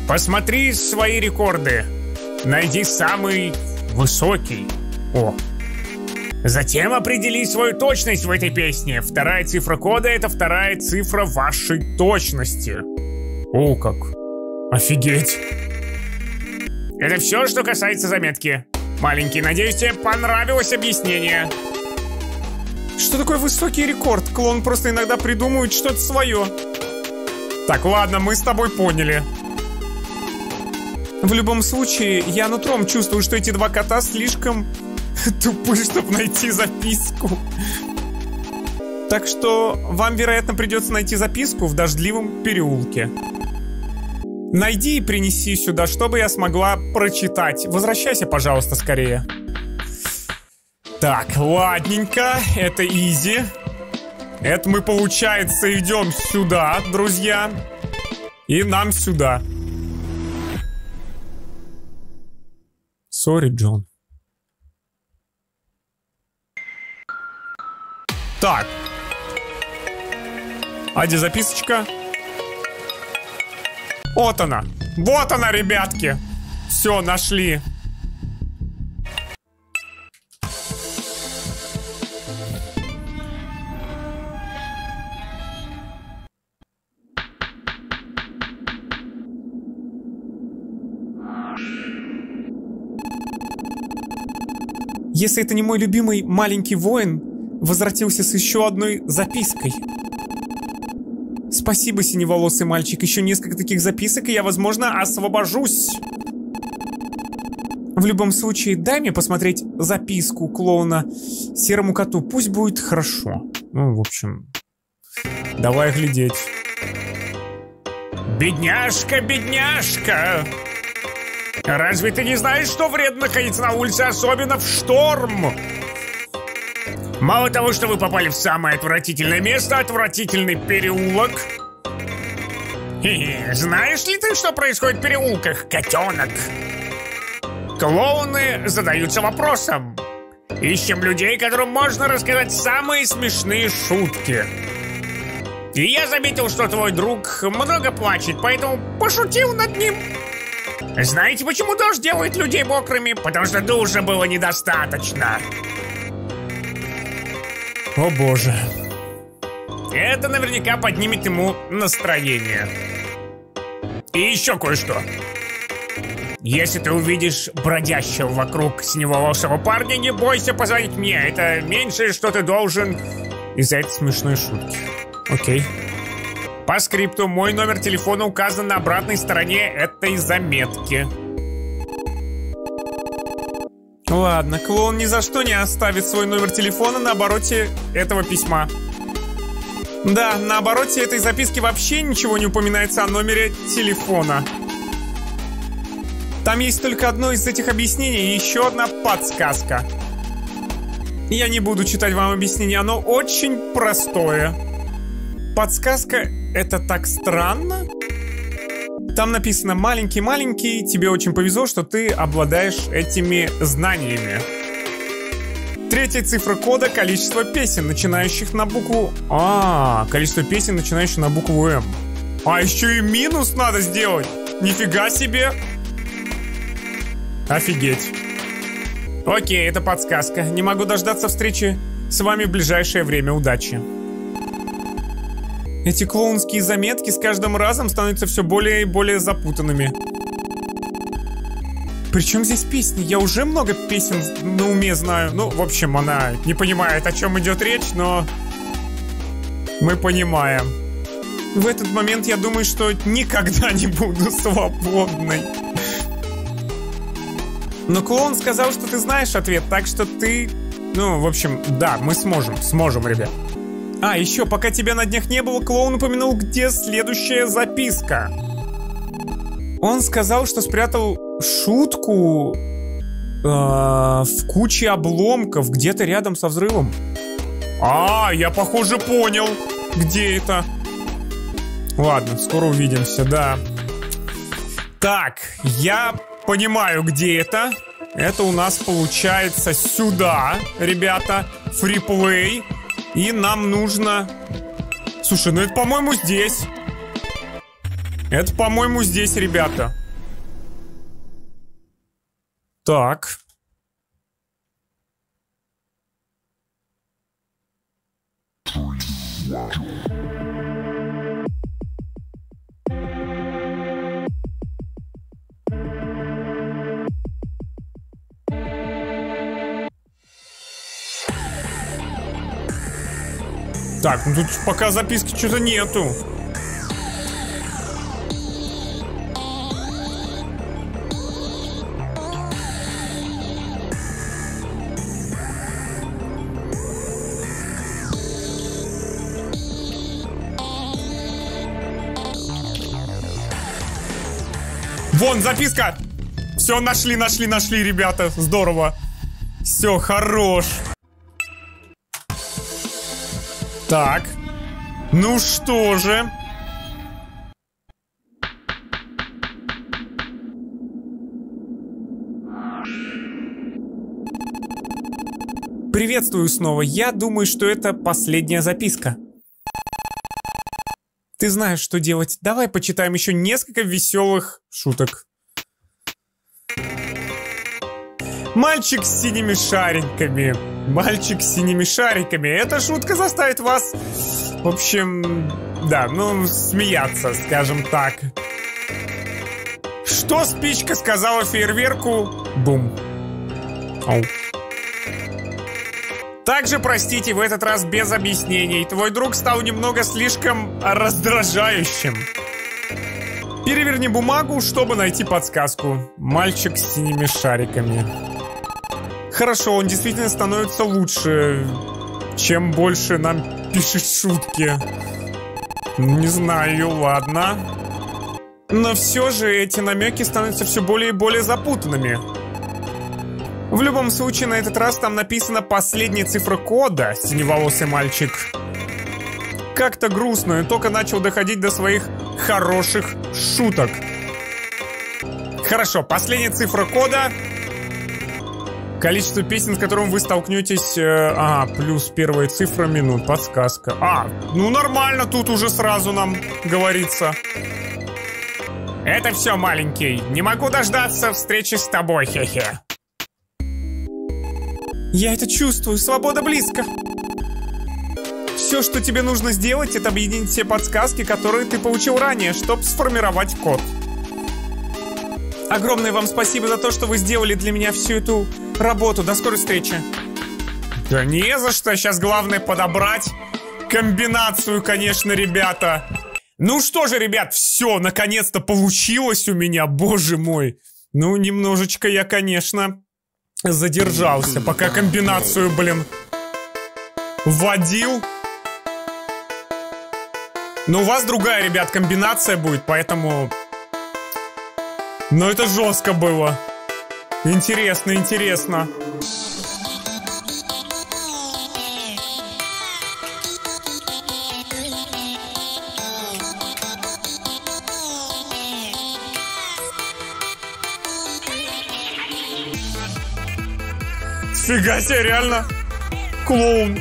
Посмотри свои рекорды. Найди самый высокий. О. Затем определи свою точность в этой песне. Вторая цифра кода — это вторая цифра вашей точности. О, как. Офигеть. Это все, что касается заметки. Маленький, надеюсь, тебе понравилось объяснение. Что такое высокий рекорд? Клон просто иногда придумывает что-то свое. Так, ладно, мы с тобой поняли. В любом случае, я нутром чувствую, что эти два кота слишком тупы, чтобы найти записку. Так что вам, вероятно, придется найти записку в дождливом переулке. Найди и принеси сюда, чтобы я смогла прочитать. Возвращайся, пожалуйста, скорее. Так, ладненько, это изи. Это мы, получается, идем сюда, друзья. И нам сюда. Сори, Джон. Так. А где записочка? Вот она. Вот она, ребятки. Все, нашли. Если это не мой любимый маленький воин, возвратился с еще одной запиской. Спасибо, синеволосый мальчик. Еще несколько таких записок, и я, возможно, освобожусь. В любом случае, дай мне посмотреть записку клоуна серому коту. Пусть будет хорошо. Ну, в общем, давай глядеть. Бедняжка, бедняжка! Разве ты не знаешь, что вредно находиться на улице, особенно в шторм? Мало того, что вы попали в самое отвратительное место, отвратительный переулок. Знаешь ли ты, что происходит в переулках, котенок? Клоуны задаются вопросом. Ищем людей, которым можно рассказать самые смешные шутки. И я заметил, что твой друг много плачет, поэтому пошутил над ним. Знаете, почему дождь делает людей мокрыми? Потому что душа было недостаточно. О боже. Это наверняка поднимет ему настроение. И еще кое-что. Если ты увидишь бродящего вокруг синеволосого парня, не бойся позвонить мне. Это меньшее, что ты должен из-за этой смешной шутки. Окей. По скрипту мой номер телефона указан на обратной стороне этой заметки. Ладно, клоун ни за что не оставит свой номер телефона на обороте этого письма. Да, на обороте этой записки вообще ничего не упоминается о номере телефона. Там есть только одно из этих объяснений и еще одна подсказка. Я не буду читать вам объяснение, оно очень простое. Подсказка — это так странно? Там написано «маленький-маленький, тебе очень повезло, что ты обладаешь этими знаниями». Третья цифра кода — количество песен, начинающих на букву... А, количество песен, начинающих на букву М. А еще и минус надо сделать! Нифига себе! Офигеть. Окей, это подсказка. Не могу дождаться встречи с вами в ближайшее время. Удачи. Эти клоунские заметки с каждым разом становятся все более и более запутанными. Причем здесь песни? Я уже много песен на уме знаю. Ну, в общем, она не понимает, о чем идет речь, но мы понимаем. В этот момент я думаю, что никогда не буду свободной. Но клоун сказал, что ты знаешь ответ, так что ты... Ну, в общем, да, мы сможем, сможем, ребят. А, еще, пока тебя на днях не было, клоун упомянул, где следующая записка. Он сказал, что спрятал шутку э, в куче обломков, где-то рядом со взрывом. А, я, похоже, понял, где это. Ладно, скоро увидимся, да. Так, я понимаю, где это. Это у нас получается сюда, ребята. Фриплей. И нам нужно... Слушай, ну это, по-моему, здесь. Это, по-моему, здесь, ребята. Так. Так, ну тут пока записки что-то нету. Вон, записка! Все, нашли, нашли, нашли, ребята. Здорово. Все, хорош. Так. Ну что же. Приветствую снова. Я думаю, что это последняя записка. Ты знаешь, что делать. Давай почитаем еще несколько веселых шуток. Мальчик с синими шариками. Мальчик с синими шариками. Эта шутка заставит вас, в общем, да, ну, смеяться, скажем так. Что спичка сказала фейерверку? Бум. Ау. Также, простите, в этот раз без объяснений. Твой друг стал немного слишком раздражающим. Переверни бумагу, чтобы найти подсказку. Мальчик с синими шариками. Хорошо, он действительно становится лучше, чем больше нам пишет шутки. Не знаю, ладно. Но все же эти намеки становятся все более и более запутанными. В любом случае, на этот раз там написана последняя цифра кода, синеволосый мальчик. Как-то грустно, и только начал доходить до своих хороших шуток. Хорошо, последняя цифра кода. Количество песен, с которым вы столкнетесь... Э, а, плюс первая цифра минут, подсказка. А, ну нормально, тут уже сразу нам говорится. Это все, маленький. Не могу дождаться встречи с тобой, хе-хе. Я это чувствую, свобода близко. Все, что тебе нужно сделать, это объединить все подсказки, которые ты получил ранее, чтобы сформировать код. Огромное вам спасибо за то, что вы сделали для меня всю эту работу. До скорой встречи. Да не за что. Сейчас главное подобрать комбинацию, конечно, ребята. Ну что же, ребят, все, наконец-то получилось у меня, боже мой. Ну, немножечко я, конечно, задержался, пока комбинацию, блин, вводил. Но у вас другая, ребят, комбинация будет, поэтому... Но это жестко было. Интересно, интересно. Фига себе, реально. Клоун.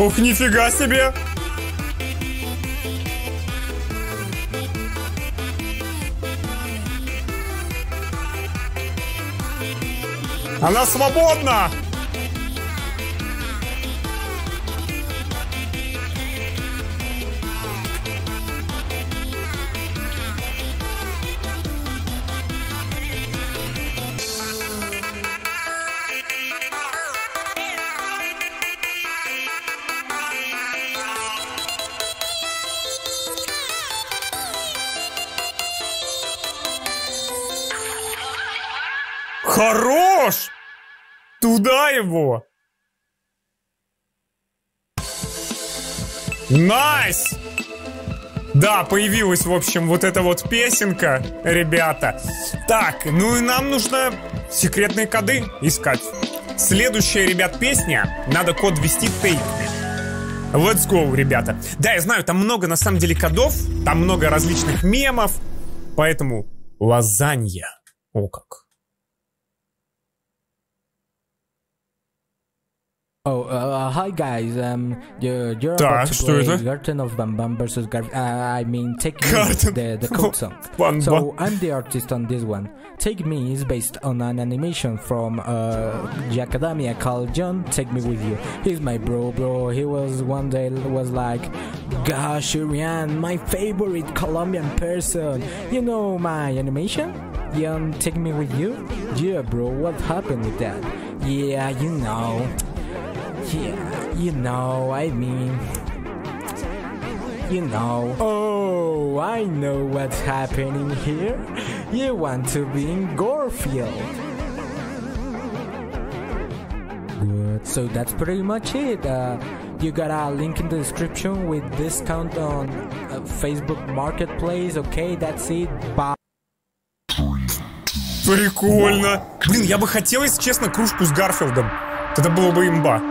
Ух, нифига себе! Она свободна! Да, появилась, в общем, вот эта вот песенка, ребята. Так, ну и нам нужно секретные коды искать. Следующая, ребят, песня. Надо код ввести Me. Let's go, ребята. Да, я знаю, там много, на самом деле, кодов. Там много различных мемов. Поэтому лазанья. О как. Oh, uh, uh, hi guys. Um, you're, you're about to play Garten of Bam Bam versus Gar. Uh, I mean, take me, the the code song. so I'm the artist on this one. Take me is based on an animation from uh, the Academia called John. Take me with you. He's my bro, bro. He was one day was like, gosh, Urian, my favorite Colombian person. You know my animation? John, take me with you. Yeah, bro. What happened with that? Yeah, you know. Yeah, you know, I mean, you know. Oh, I know what's happening here. You want to be in Gorefield. Good. So that's pretty much it. Uh, You got a link in the description with discount on uh, Facebook Marketplace. Okay, that's it. Bye. Прикольно. Блин, я бы хотел, если честно, кружку с Гарфилдом. Это было бы имба.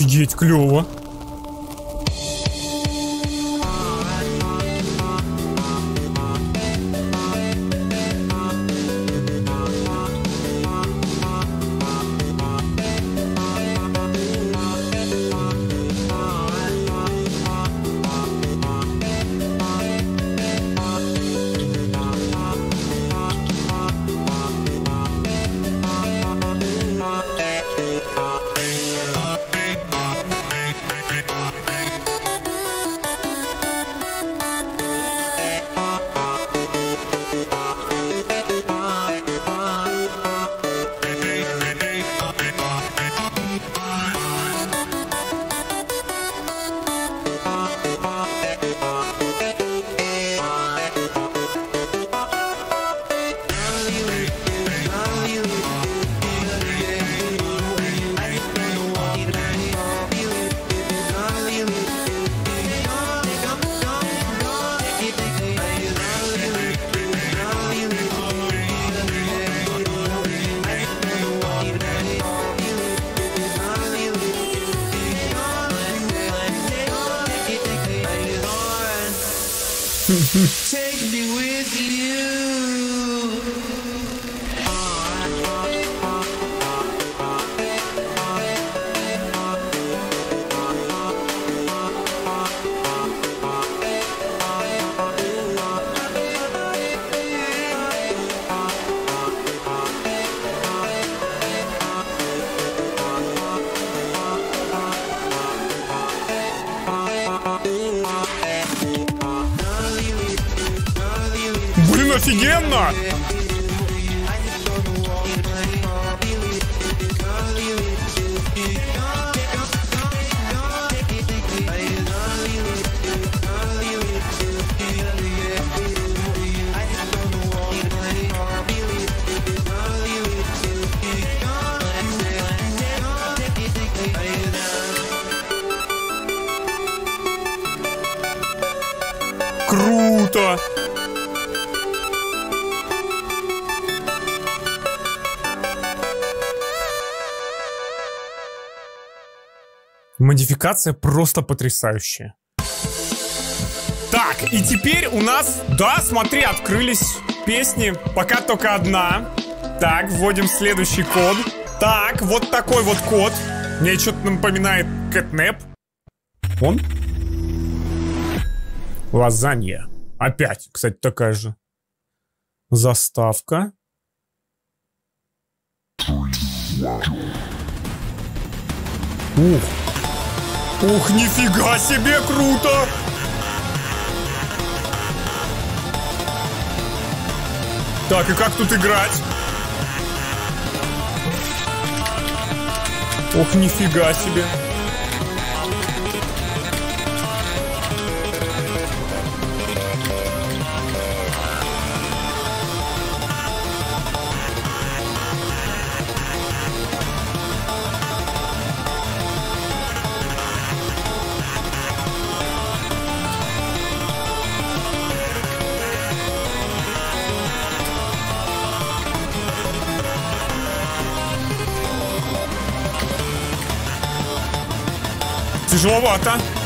Офигеть, клево. Модификация просто потрясающая. Так, и теперь у нас, да, смотри, открылись песни. Пока только одна. Так, вводим следующий код. Так, вот такой вот код. Мне что-то напоминает Кэтнеп. Он? Лазанья. Опять, кстати, такая же. Заставка. Ух. Ух, нифига себе, круто! Так, и как тут играть? Ох, нифига себе. Тяжеловато.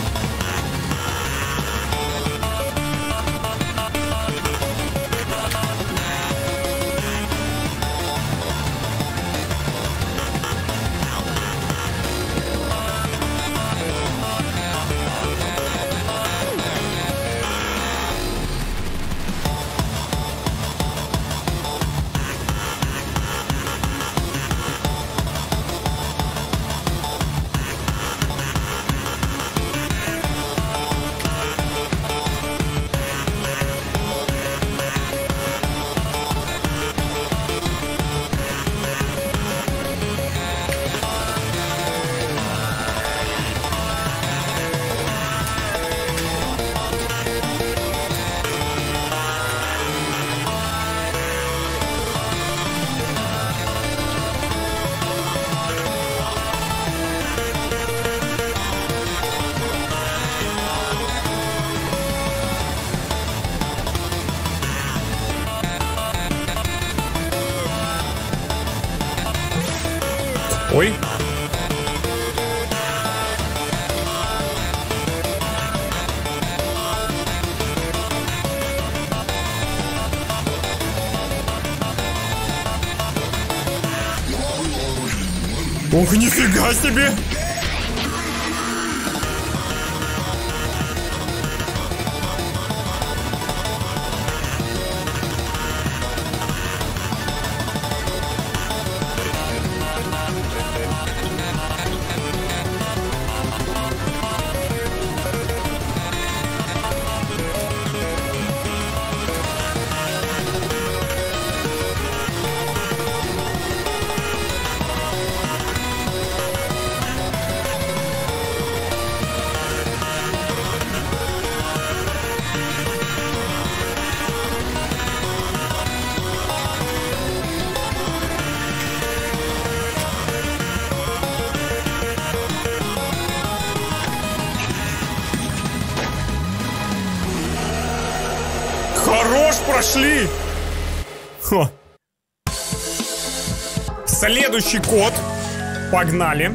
Нифига себе! Следующий код. Погнали.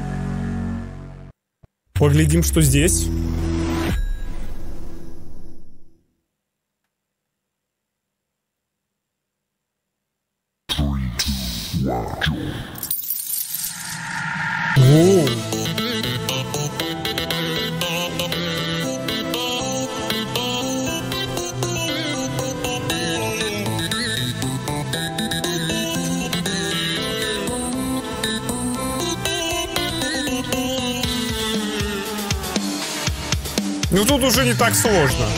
Поглядим, что здесь. Так сложно.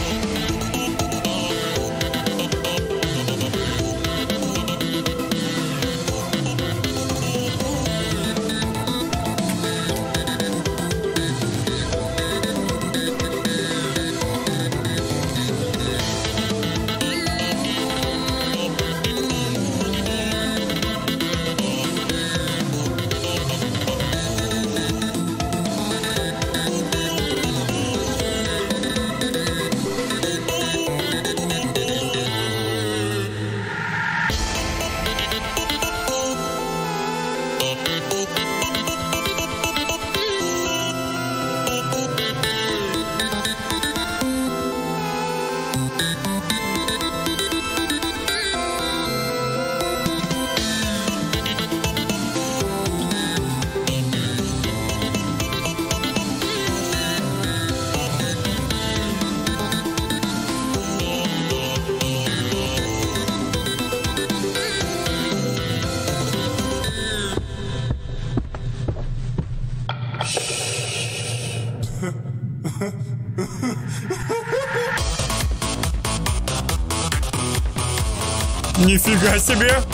Нифига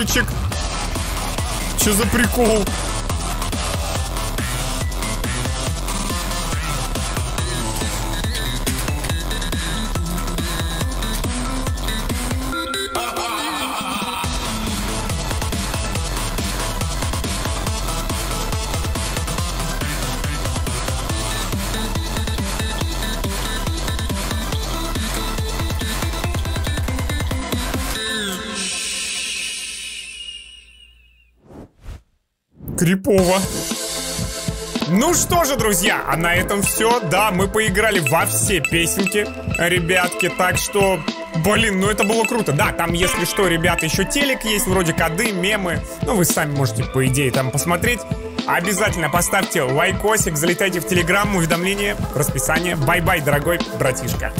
подвальчик. Че за прикол? Крипово. Ну что же, друзья, а на этом все. Да, мы поиграли во все песенки, ребятки. Так что, блин, ну это было круто. Да, там, если что, ребята, еще телек есть, вроде коды, мемы. Ну, вы сами можете, по идее, там посмотреть. Обязательно поставьте лайкосик, залетайте в Телеграм, уведомления, расписание. Bye-bye, дорогой братишка.